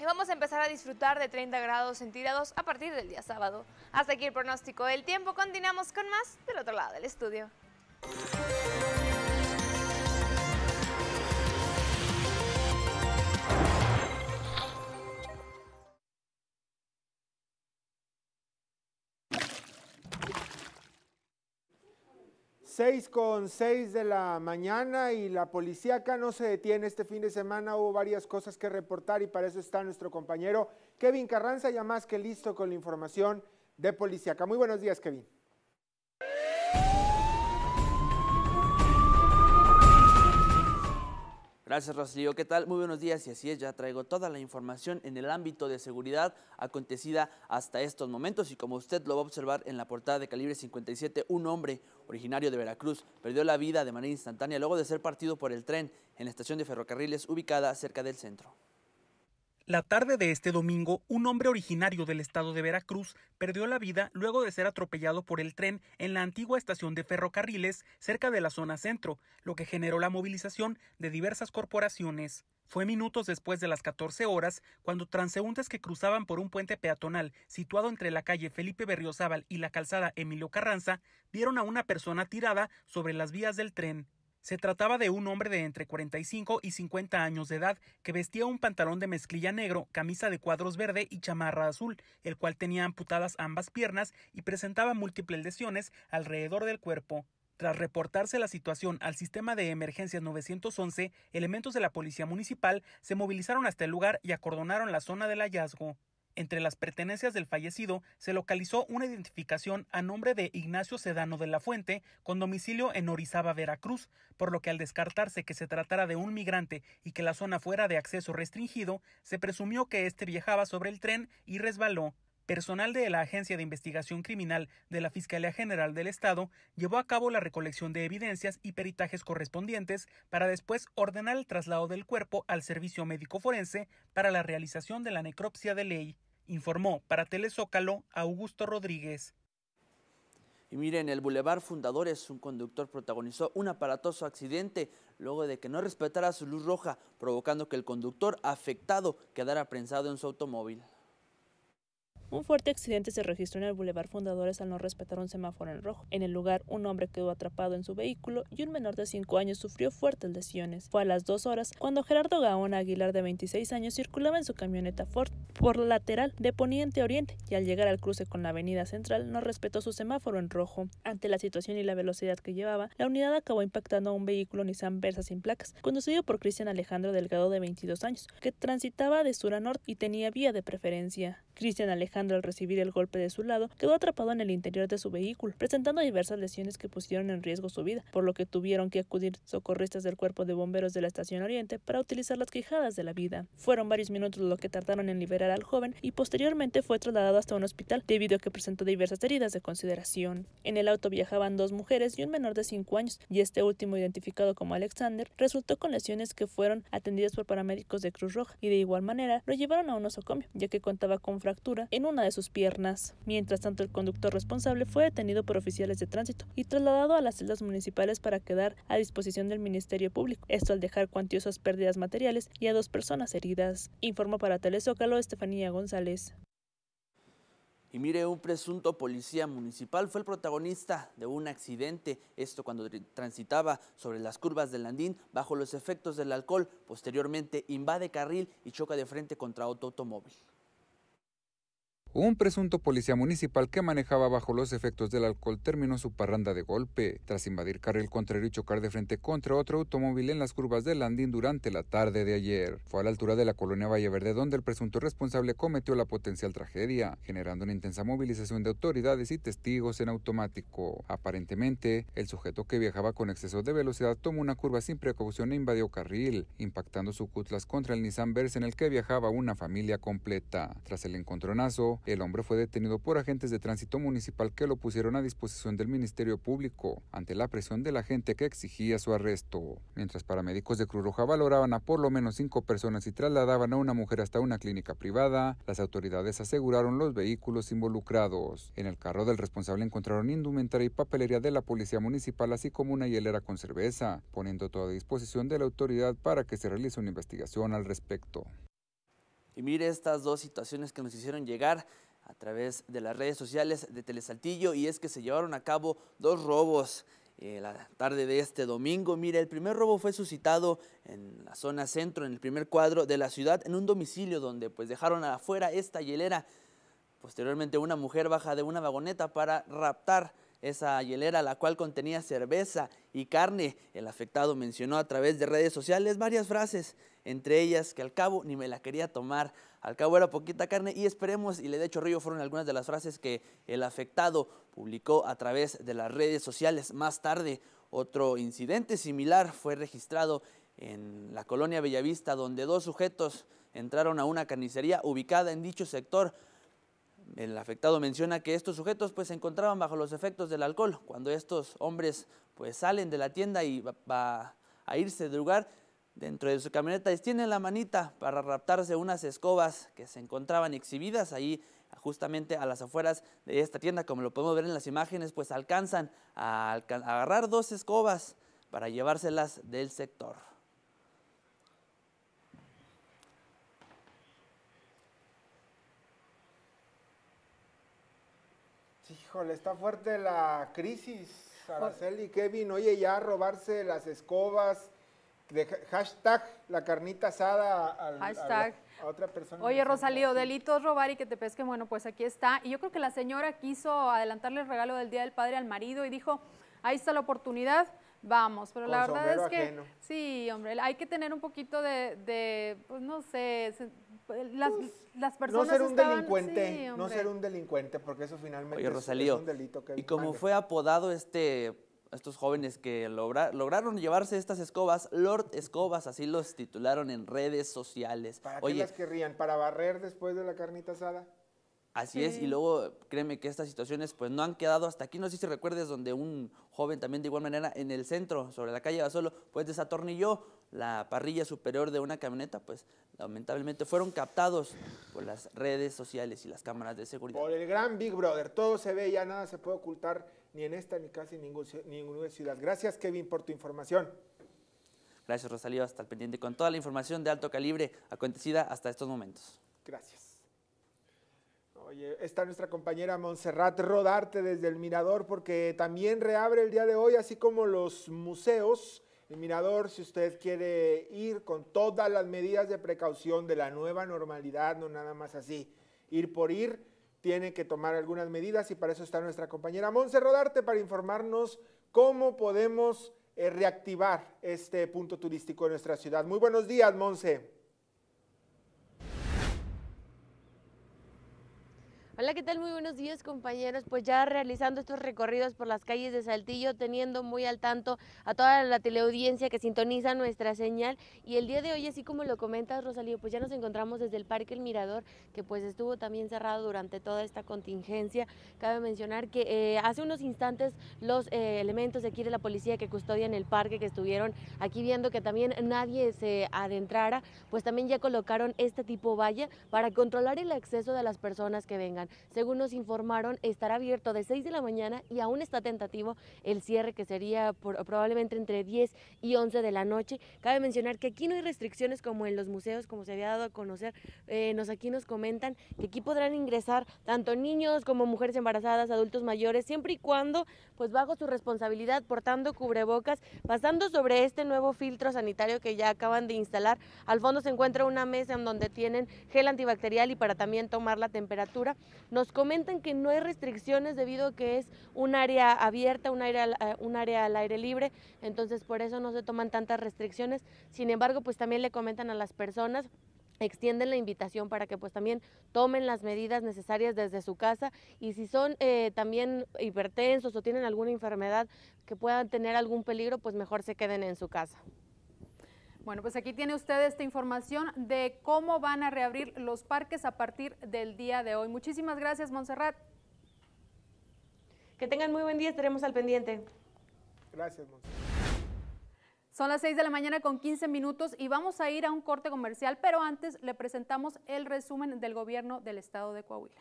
S5: Y vamos a empezar a disfrutar de 30 grados centígrados a partir del día sábado. Hasta aquí el pronóstico del tiempo. Continuamos con más del otro lado del estudio.
S3: Seis con seis de la mañana y la policíaca no se detiene este fin de semana. Hubo varias cosas que reportar y para eso está nuestro compañero Kevin Carranza, ya más que listo con la información de policíaca. Muy buenos días, Kevin.
S31: Gracias, Rocío. ¿Qué tal? Muy buenos días. Y así es, ya traigo toda la información en el ámbito de seguridad acontecida hasta estos momentos. Y como usted lo va a observar en la portada de calibre 57, un hombre originario de Veracruz perdió la vida de manera instantánea luego de ser partido por el tren en la estación de ferrocarriles ubicada cerca del centro.
S8: La tarde de este domingo, un hombre originario del estado de Veracruz perdió la vida luego de ser atropellado por el tren en la antigua estación de ferrocarriles cerca de la zona centro, lo que generó la movilización de diversas corporaciones. Fue minutos después de las 14 horas cuando transeúntes que cruzaban por un puente peatonal situado entre la calle Felipe Berriozábal y la calzada Emilio Carranza vieron a una persona tirada sobre las vías del tren. Se trataba de un hombre de entre 45 y 50 años de edad que vestía un pantalón de mezclilla negro, camisa de cuadros verde y chamarra azul, el cual tenía amputadas ambas piernas y presentaba múltiples lesiones alrededor del cuerpo. Tras reportarse la situación al sistema de emergencias 911, elementos de la policía municipal se movilizaron hasta el lugar y acordonaron la zona del hallazgo. Entre las pertenencias del fallecido se localizó una identificación a nombre de Ignacio Sedano de la Fuente, con domicilio en Orizaba, Veracruz, por lo que al descartarse que se tratara de un migrante y que la zona fuera de acceso restringido, se presumió que éste viajaba sobre el tren y resbaló. Personal de la Agencia de Investigación Criminal de la Fiscalía General del Estado llevó a cabo la recolección de evidencias y peritajes correspondientes para después ordenar el traslado del cuerpo al servicio médico forense para la realización de la necropsia de ley, informó para Telezócalo Augusto Rodríguez.
S31: Y miren, el Boulevard Fundadores, un conductor protagonizó un aparatoso accidente luego de que no respetara su luz roja, provocando que el conductor afectado quedara prensado en su automóvil.
S32: Un fuerte accidente se registró en el Boulevard Fundadores al no respetar un semáforo en rojo. En el lugar, un hombre quedó atrapado en su vehículo y un menor de 5 años sufrió fuertes lesiones. Fue a las 2 horas cuando Gerardo Gaona Aguilar, de 26 años, circulaba en su camioneta Ford por la lateral de poniente a oriente y al llegar al cruce con la avenida central no respetó su semáforo en rojo. Ante la situación y la velocidad que llevaba, la unidad acabó impactando a un vehículo Nissan Versa sin placas, conducido por Cristian Alejandro Delgado, de 22 años, que transitaba de sur a norte y tenía vía de preferencia. Cristian Alejandro, al recibir el golpe de su lado, quedó atrapado en el interior de su vehículo, presentando diversas lesiones que pusieron en riesgo su vida, por lo que tuvieron que acudir socorristas del Cuerpo de Bomberos de la Estación Oriente para utilizar las quijadas de la vida. Fueron varios minutos lo que tardaron en liberar al joven y posteriormente fue trasladado hasta un hospital debido a que presentó diversas heridas de consideración. En el auto viajaban dos mujeres y un menor de 5 años, y este último, identificado como Alexander, resultó con lesiones que fueron atendidas por paramédicos de Cruz Roja y de igual manera lo llevaron a un osocomio, ya que contaba con fractura en una de sus piernas. Mientras tanto, el conductor responsable fue detenido por oficiales de tránsito y trasladado a las celdas municipales para quedar a disposición del Ministerio Público, esto al dejar cuantiosas pérdidas materiales y a dos personas heridas. Informó para Telezócalo Estefanía González.
S31: Y mire, un presunto policía municipal fue el protagonista de un accidente, esto cuando transitaba sobre las curvas del Landín bajo los efectos del alcohol, posteriormente invade carril y choca de frente contra otro automóvil.
S33: Un presunto policía municipal que manejaba bajo los efectos del alcohol terminó su parranda de golpe tras invadir carril contrario y chocar de frente contra otro automóvil en las curvas de Landín durante la tarde de ayer. Fue a la altura de la colonia Valleverde donde el presunto responsable cometió la potencial tragedia, generando una intensa movilización de autoridades y testigos en automático. Aparentemente, el sujeto que viajaba con exceso de velocidad tomó una curva sin precaución e invadió carril, impactando su cutlas contra el Nissan Versa en el que viajaba una familia completa. Tras el encontronazo, el hombre fue detenido por agentes de tránsito municipal que lo pusieron a disposición del Ministerio Público ante la presión de la gente que exigía su arresto. Mientras paramédicos de Cruz Roja valoraban a por lo menos cinco personas y trasladaban a una mujer hasta una clínica privada, las autoridades aseguraron los vehículos involucrados. En el carro del responsable encontraron indumentaria y papelería de la policía municipal así como una hielera con cerveza, poniendo todo a disposición de la autoridad para que se realice una investigación al respecto.
S31: Y mire estas dos situaciones que nos hicieron llegar a través de las redes sociales de Telesaltillo y es que se llevaron a cabo dos robos eh, la tarde de este domingo. Mire, el primer robo fue suscitado en la zona centro, en el primer cuadro de la ciudad, en un domicilio donde pues dejaron afuera esta hielera. Posteriormente una mujer baja de una vagoneta para raptar esa hielera, la cual contenía cerveza y carne. El afectado mencionó a través de redes sociales varias frases, entre ellas que al cabo ni me la quería tomar, al cabo era poquita carne y esperemos, y le de hecho río fueron algunas de las frases que el afectado publicó a través de las redes sociales. Más tarde, otro incidente similar fue registrado en la colonia Bellavista, donde dos sujetos entraron a una carnicería ubicada en dicho sector el afectado menciona que estos sujetos pues se encontraban bajo los efectos del alcohol. Cuando estos hombres pues salen de la tienda y va, a irse del lugar, dentro de su camioneta extienden la manita para raptarse unas escobas que se encontraban exhibidas ahí justamente a las afueras de esta tienda, como lo podemos ver en las imágenes, pues alcanzan a agarrar dos escobas para llevárselas del sector.
S3: Híjole, está fuerte la crisis, Araceli, Kevin. Oye, ya robarse las escobas, de hashtag la carnita asada
S4: a,
S3: otra persona.
S4: Oye, Rosalío, delitos robar y que te pesquen, bueno, pues aquí está. Y yo creo que la señora quiso adelantarle el regalo del Día del Padre al marido y dijo, ahí está la oportunidad, vamos. Pero la verdad es que, sí, hombre, hay que tener un poquito de, de pues no sé, las, pues, las personas
S3: no ser un delincuente, no ser un delincuente, porque eso finalmente
S31: es, un delito que y como fue apodado este estos jóvenes que lograron llevarse estas escobas, Lord Escobas, así los titularon en redes sociales.
S3: ¿Para qué las querrían? ¿Para barrer después de la carnita asada?
S31: Así es, y luego créeme que estas situaciones pues no han quedado hasta aquí. No sé si recuerdes donde un joven también de igual manera en el centro, sobre la calle Basolo, pues desatornilló la parrilla superior de una camioneta, pues lamentablemente fueron captados por las redes sociales y las cámaras de seguridad.
S3: Por el gran Big Brother, todo se ve, ya nada se puede ocultar ni en esta ni casi ningún, ninguna ciudad. Gracias, Kevin, por tu información.
S31: Gracias, Rosalío. Hasta el pendiente con toda la información de alto calibre acontecida hasta estos momentos.
S3: Gracias. Está nuestra compañera Montserrat Rodarte desde el Mirador porque también reabre el día de hoy, así como los museos. El Mirador, si usted quiere ir con todas las medidas de precaución de la nueva normalidad, no nada más así, ir por ir, tiene que tomar algunas medidas y para eso está nuestra compañera Monse Rodarte para informarnos cómo podemos eh, reactivar este punto turístico de nuestra ciudad. Muy buenos días, Monse.
S34: Hola, ¿qué tal? Muy buenos días compañeros. Pues ya realizando estos recorridos por las calles de Saltillo, teniendo muy al tanto a toda la teleaudiencia que sintoniza nuestra señal. Y el día de hoy, así como lo comentas Rosalío, pues ya nos encontramos desde el Parque El Mirador, que pues estuvo también cerrado durante toda esta contingencia. Cabe mencionar que eh, hace unos instantes los eh, elementos de aquí de la policía que custodian el parque, que estuvieron aquí viendo que también nadie se adentrara, pues también ya colocaron este tipo valla para controlar el acceso de las personas que vengan. Según nos informaron, estará abierto de 6 de la mañana y aún está tentativo el cierre que sería probablemente entre 10 y 11 de la noche. Cabe mencionar que aquí no hay restricciones como en los museos, como se había dado a conocer. Eh, nos aquí nos comentan que aquí podrán ingresar tanto niños como mujeres embarazadas, adultos mayores, siempre y cuando, pues bajo su responsabilidad, portando cubrebocas, pasando sobre este nuevo filtro sanitario que ya acaban de instalar. Al fondo se encuentra una mesa en donde tienen gel antibacterial y para también tomar la temperatura. Nos comentan que no hay restricciones debido a que es un área abierta, un área, eh, un área al aire libre, entonces por eso no se toman tantas restricciones. Sin embargo, pues también le comentan a las personas extienden la invitación para que pues también tomen las medidas necesarias desde su casa y si son eh, también hipertensos o tienen alguna enfermedad que puedan tener algún peligro, pues mejor se queden en su casa.
S4: Bueno, pues aquí tiene usted esta información de cómo van a reabrir los parques a partir del día de hoy. Muchísimas gracias, Montserrat.
S34: Que tengan muy buen día, estaremos al pendiente.
S3: Gracias, Montserrat.
S4: Son las 6 de la mañana con 15 minutos y vamos a ir a un corte comercial, pero antes le presentamos el resumen del gobierno del estado de Coahuila.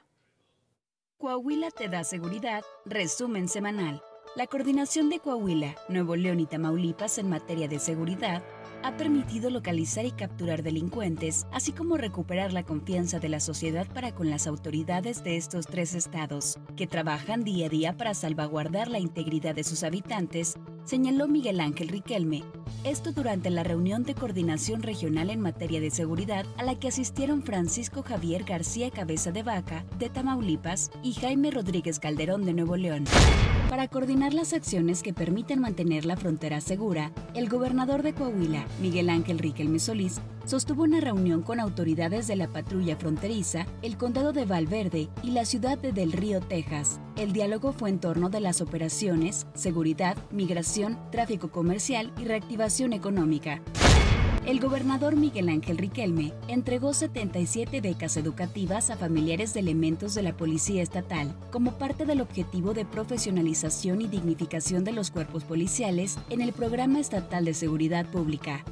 S35: Coahuila te da seguridad, resumen semanal. La coordinación de Coahuila, Nuevo León y Tamaulipas en materia de seguridad ha permitido localizar y capturar delincuentes, así como recuperar la confianza de la sociedad para con las autoridades de estos tres estados, que trabajan día a día para salvaguardar la integridad de sus habitantes, señaló Miguel Ángel Riquelme. Esto durante la reunión de coordinación regional en materia de seguridad a la que asistieron Francisco Javier García Cabeza de Vaca, de Tamaulipas, y Jaime Rodríguez Calderón, de Nuevo León. Para coordinar las acciones que permiten mantener la frontera segura, el gobernador de Coahuila, Miguel Ángel Riquelme Solís, sostuvo una reunión con autoridades de la patrulla fronteriza, el condado de Valverde y la ciudad de Del Río, Texas. El diálogo fue en torno de las operaciones, seguridad, migración, tráfico comercial y reactivación económica. El gobernador Miguel Ángel Riquelme entregó 77 becas educativas a familiares de elementos de la Policía Estatal como parte del objetivo de profesionalización y dignificación de los cuerpos policiales en el Programa Estatal de Seguridad Pública.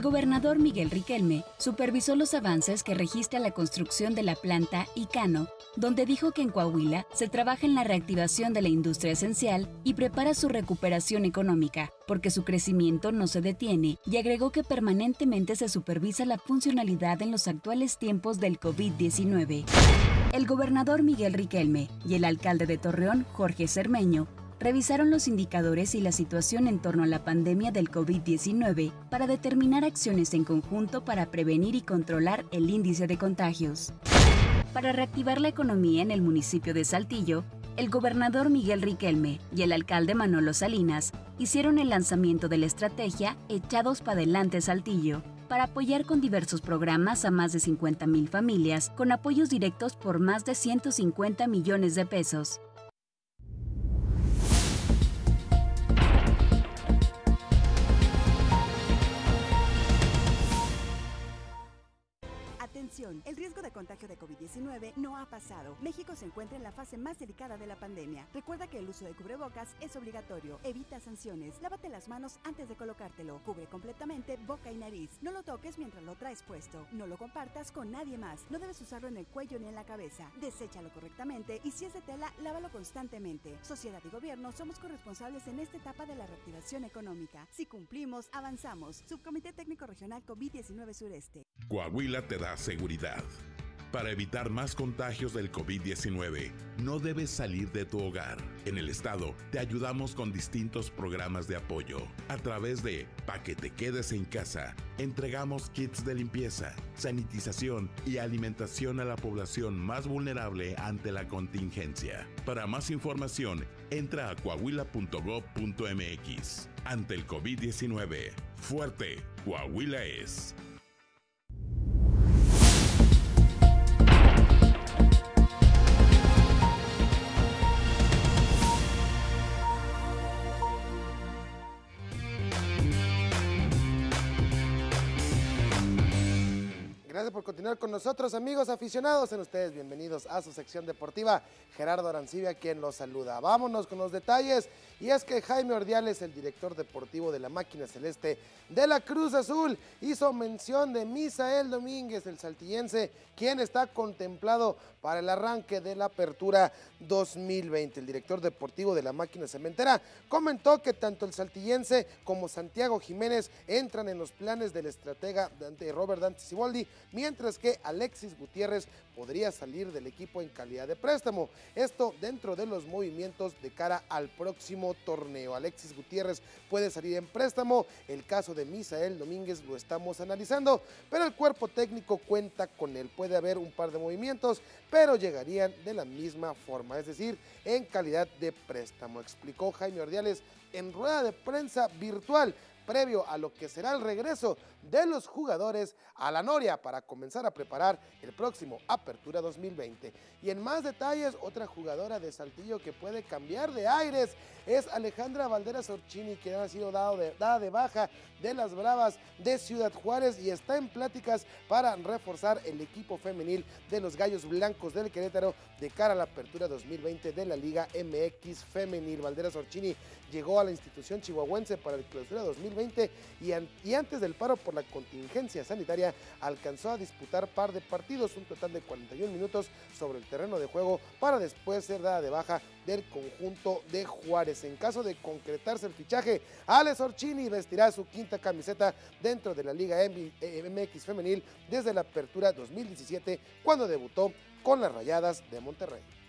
S35: El gobernador Miguel Riquelme supervisó los avances que registra la construcción de la planta Icano donde dijo que en Coahuila se trabaja en la reactivación de la industria esencial y prepara su recuperación económica, porque su crecimiento no se detiene, y agregó que permanentemente se supervisa la funcionalidad en los actuales tiempos del COVID-19. El gobernador Miguel Riquelme y el alcalde de Torreón, Jorge Cermeño, revisaron los indicadores y la situación en torno a la pandemia del COVID-19 para determinar acciones en conjunto para prevenir y controlar el índice de contagios. Para reactivar la economía en el municipio de Saltillo, el gobernador Miguel Riquelme y el alcalde Manolo Salinas hicieron el lanzamiento de la estrategia Echados para adelante Saltillo, para apoyar con diversos programas a más de 50.000 familias con apoyos directos por más de 150 millones de pesos.
S36: El riesgo de contagio de COVID-19 no ha pasado. México se encuentra en la fase más delicada de la pandemia. Recuerda que el uso de cubrebocas es obligatorio. Evita sanciones. Lávate las manos antes de colocártelo. Cubre completamente boca y nariz. No lo toques mientras lo traes puesto. No lo compartas con nadie más. No debes usarlo en el cuello ni en la cabeza. Deséchalo correctamente y si es de tela, lávalo constantemente. Sociedad y gobierno somos corresponsables en esta etapa de la reactivación económica. Si cumplimos, avanzamos. Subcomité Técnico Regional COVID-19 Sureste.
S29: Coahuila te da seguridad. Para evitar más contagios del COVID-19, no debes salir de tu hogar. En el estado te ayudamos con distintos programas de apoyo. A través de Pa' que te quedes en casa, entregamos kits de limpieza, sanitización y alimentación a la población más vulnerable ante la contingencia. Para más información, entra a coahuila.gov.mx. Ante el COVID-19, fuerte, Coahuila es.
S37: Gracias por continuar con nosotros, amigos aficionados. En ustedes, bienvenidos a su sección deportiva. Gerardo Arancibia, quien los saluda. Vámonos con los detalles. Y es que Jaime Ordiales, el director deportivo de la máquina celeste de la Cruz Azul, hizo mención de Misael Domínguez, el saltillense, quien está contemplado para el arranque de la apertura 2020. El director deportivo de la máquina cementera comentó que tanto el saltillense como Santiago Jiménez entran en los planes del estratega de Robert Dante Siboldi, mientras que Alexis Gutiérrez podría salir del equipo en calidad de préstamo. Esto dentro de los movimientos de cara al próximo torneo. Alexis Gutiérrez puede salir en préstamo. El caso de Misael Domínguez lo estamos analizando, pero el cuerpo técnico cuenta con él. Puede haber un par de movimientos, pero llegarían de la misma forma, es decir, en calidad de préstamo, explicó Jaime Ordiales en rueda de prensa virtual previo a lo que será el regreso de los jugadores a la Noria para comenzar a preparar el próximo Apertura 2020. Y en más detalles, otra jugadora de Saltillo que puede cambiar de aires es Alejandra Valderas Orchini, que ha sido dado dada de baja de las Bravas de Ciudad Juárez y está en pláticas para reforzar el equipo femenil de los Gallos Blancos del Querétaro de cara a la Apertura 2020 de la Liga MX Femenil. Valderas Orchini llegó a la institución chihuahuense para el clausura 2020 y, an y antes del paro por la contingencia sanitaria alcanzó a disputar par de partidos, un total de 41 minutos sobre el terreno de juego para después ser dada de baja del conjunto de Juárez. En caso de concretarse el fichaje, Alex Orchini vestirá su quinta camiseta dentro de la Liga MX femenil desde la apertura 2017 cuando debutó con las Rayadas de Monterrey.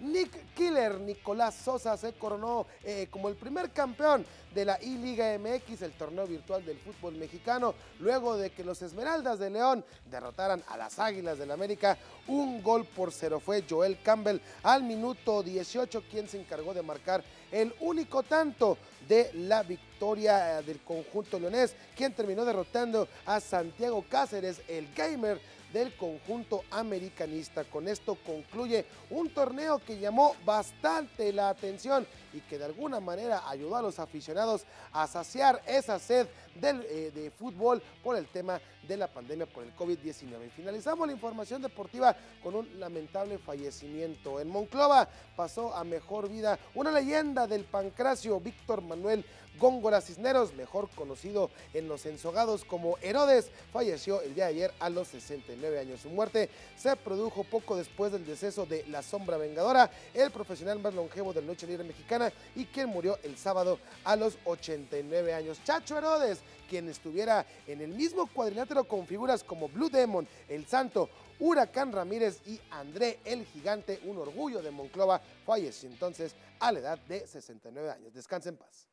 S37: Nick Killer, Nicolás Sosa se coronó eh, como el primer campeón de la I-Liga MX, el torneo virtual del fútbol mexicano, luego de que los Esmeraldas de León derrotaran a las Águilas del América. Un gol por cero fue Joel Campbell al minuto 18, quien se encargó de marcar el único tanto de la victoria eh, del conjunto leonés, quien terminó derrotando a Santiago Cáceres, el gamer del conjunto americanista. Con esto concluye un torneo que llamó bastante la atención y que de alguna manera ayudó a los aficionados a saciar esa sed del, eh, de fútbol por el tema de la pandemia por el COVID-19. Finalizamos la información deportiva con un lamentable fallecimiento. En Monclova pasó a mejor vida una leyenda del pancracio, Víctor Manuel Góngora Cisneros, mejor conocido en los ensogados como Herodes, falleció el día de ayer a los 69 años. Su muerte se produjo poco después del deceso de La Sombra Vengadora, el profesional más longevo de la lucha libre mexicana y quien murió el sábado a los 89 años. Chacho Herodes, quien estuviera en el mismo cuadrilátero con figuras como Blue Demon, El Santo, Huracán Ramírez y André el Gigante, un orgullo de Monclova, falleció entonces a la edad de 69 años. Descanse en paz.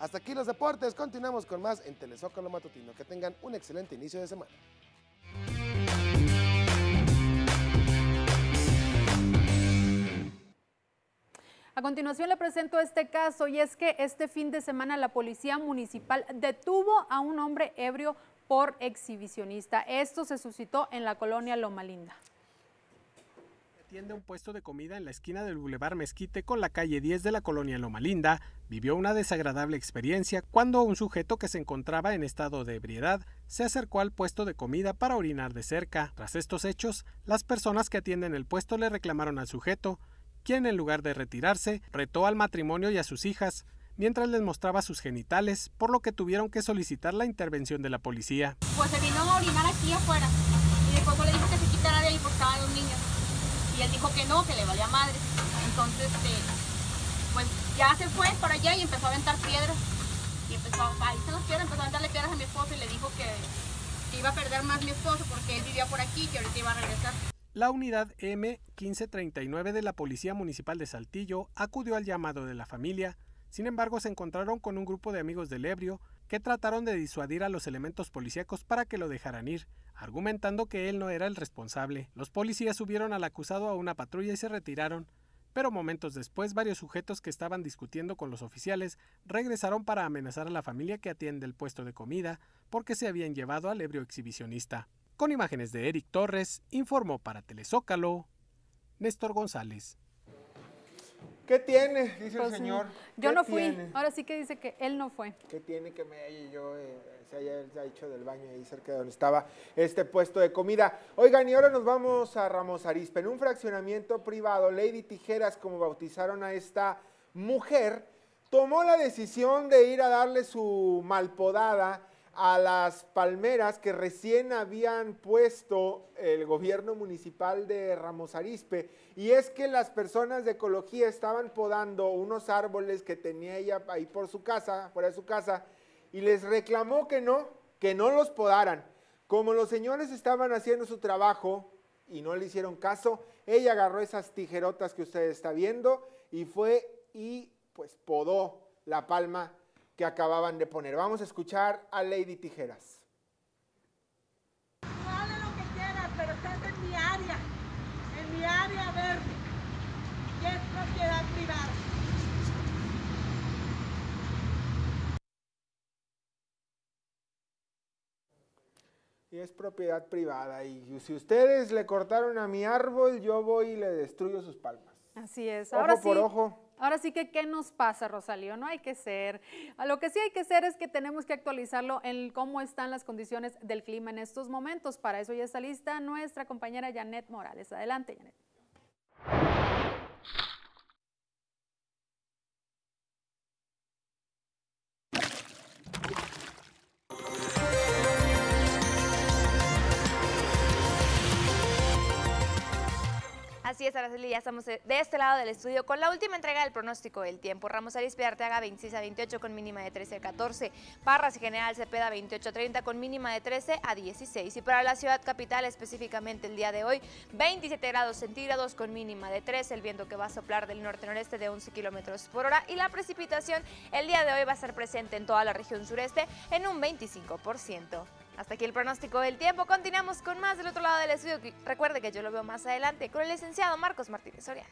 S37: Hasta aquí los deportes, continuamos con más en Telezócalo Matutino. Que tengan un excelente inicio de semana.
S4: A continuación le presento este caso y es que este fin de semana la policía municipal detuvo a un hombre ebrio por exhibicionista. Esto se suscitó en la colonia Loma Linda.
S38: Atiende un puesto de comida en la esquina del Boulevard Mezquite con la calle 10 de la colonia Loma Linda, vivió una desagradable experiencia cuando un sujeto que se encontraba en estado de ebriedad
S7: se acercó al puesto de comida para orinar de cerca. Tras estos hechos, las personas que atienden el puesto le reclamaron al sujeto, quien en lugar de retirarse, retó al matrimonio y a sus hijas, mientras les mostraba sus genitales, por lo que tuvieron que solicitar la intervención de la policía.
S39: Pues se vino a orinar aquí afuera y después le dijo que se quitara de ahí porque estaban los niños. Y él dijo que no, que le valía madre. Entonces, este, pues ya se fue para allá y empezó a aventar piedras. Y empezó, ahí se nos piedras, empezó a aventarle piedras a mi esposo y le dijo que, que iba a perder más mi esposo porque él vivía por aquí y que ahorita iba a regresar.
S7: La unidad M1539 de la Policía Municipal de Saltillo acudió al llamado de la familia, sin embargo se encontraron con un grupo de amigos del ebrio que trataron de disuadir a los elementos policíacos para que lo dejaran ir, argumentando que él no era el responsable. Los policías subieron al acusado a una patrulla y se retiraron, pero momentos después varios sujetos que estaban discutiendo con los oficiales regresaron para amenazar a la familia que atiende el puesto de comida porque se habían llevado al ebrio exhibicionista. Con imágenes de Eric Torres, informó para Telezócalo Néstor González.
S3: ¿Qué tiene? Dice
S4: Pues,
S3: el señor.
S4: Yo
S3: ¿Qué
S4: no fui.
S3: tiene?
S4: Ahora sí que dice que él no fue.
S3: ¿Qué tiene que me haya yo eh, se haya hecho del baño ahí cerca de donde estaba este puesto de comida? Oigan, y ahora nos vamos a Ramos Arizpe. En un fraccionamiento privado, Lady Tijeras, como bautizaron a esta mujer, tomó la decisión de ir a darle su malpodada a las palmeras que recién habían puesto el gobierno municipal de Ramos Arizpe. Y es que las personas de ecología estaban podando unos árboles que tenía ella ahí por su casa, fuera de su casa, y les reclamó que no, que no los podaran. Como los señores estaban haciendo su trabajo y no le hicieron caso, ella agarró esas tijerotas que usted está viendo y fue y pues podó la palma que acababan de poner. Vamos a escuchar a Lady Tijeras.
S40: Dale lo que quieras, pero estás en mi área, en mi área verde, y es propiedad privada.
S3: Y es propiedad privada. Y si ustedes le cortaron a mi árbol, yo voy y le destruyo sus palmas.
S4: Así es.
S3: Ojo
S4: Ahora
S3: por
S4: sí,
S3: ojo.
S4: Ahora sí que, ¿qué nos pasa, Rosalío? No hay que ser. A lo que sí hay que ser es que tenemos que actualizarlo en cómo están las condiciones del clima en estos momentos. Para eso ya está lista nuestra compañera Janet Morales. Adelante, Janet.
S5: Araceli, ya estamos de de este lado del estudio con la última entrega del pronóstico del tiempo. Ramos Arizpe Arteaga 26 a 28 con mínima de 13 a 14. Parras y General Cepeda 28 a 30 con mínima de 13 a 16. Y para la ciudad capital específicamente el día de hoy, 27 grados centígrados con mínima de 13. El viento que va a soplar del norte-noreste de 11 kilómetros por hora. Y la precipitación el día de hoy va a estar presente en toda la región sureste en un 25%. Hasta aquí el pronóstico del tiempo. Continuamos con más del otro lado del estudio. Recuerde que yo lo veo más adelante con el licenciado Marcos Martínez Soriano.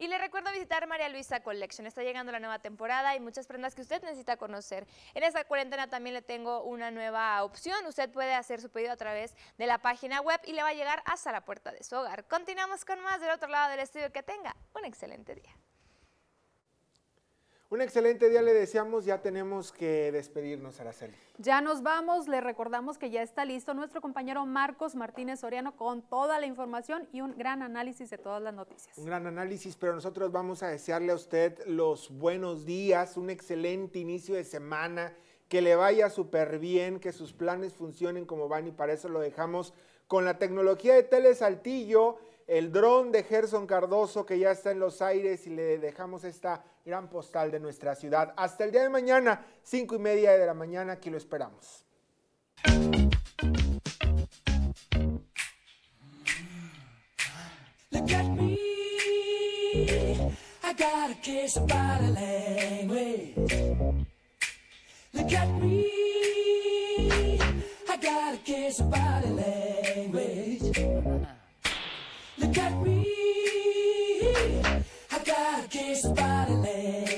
S5: Y le recuerdo visitar María Luisa Collection. Está llegando la nueva temporada y muchas prendas que usted necesita conocer. En esta cuarentena también le tengo una nueva opción. Usted puede hacer su pedido a través de la página web y le va a llegar hasta la puerta de su hogar. Continuamos con más del otro lado del estudio. Que tenga un excelente día.
S3: Un excelente día le deseamos, ya tenemos que despedirnos, Araceli.
S4: Ya nos vamos, le recordamos que ya está listo nuestro compañero Marcos Martínez Soriano con toda la información y un gran análisis de todas las noticias.
S3: Un gran análisis, pero nosotros vamos a desearle a usted los buenos días, un excelente inicio de semana, que le vaya súper bien, que sus planes funcionen como van y para eso lo dejamos con la tecnología de Tele Saltillo, el dron de Gerson Cardoso que ya está en los aires y le dejamos esta gran postal de nuestra ciudad. Hasta el día de mañana, cinco y media de la mañana, aquí lo esperamos.
S41: Look at me. A language. Look at me. I got language. At me. I got a case of body language.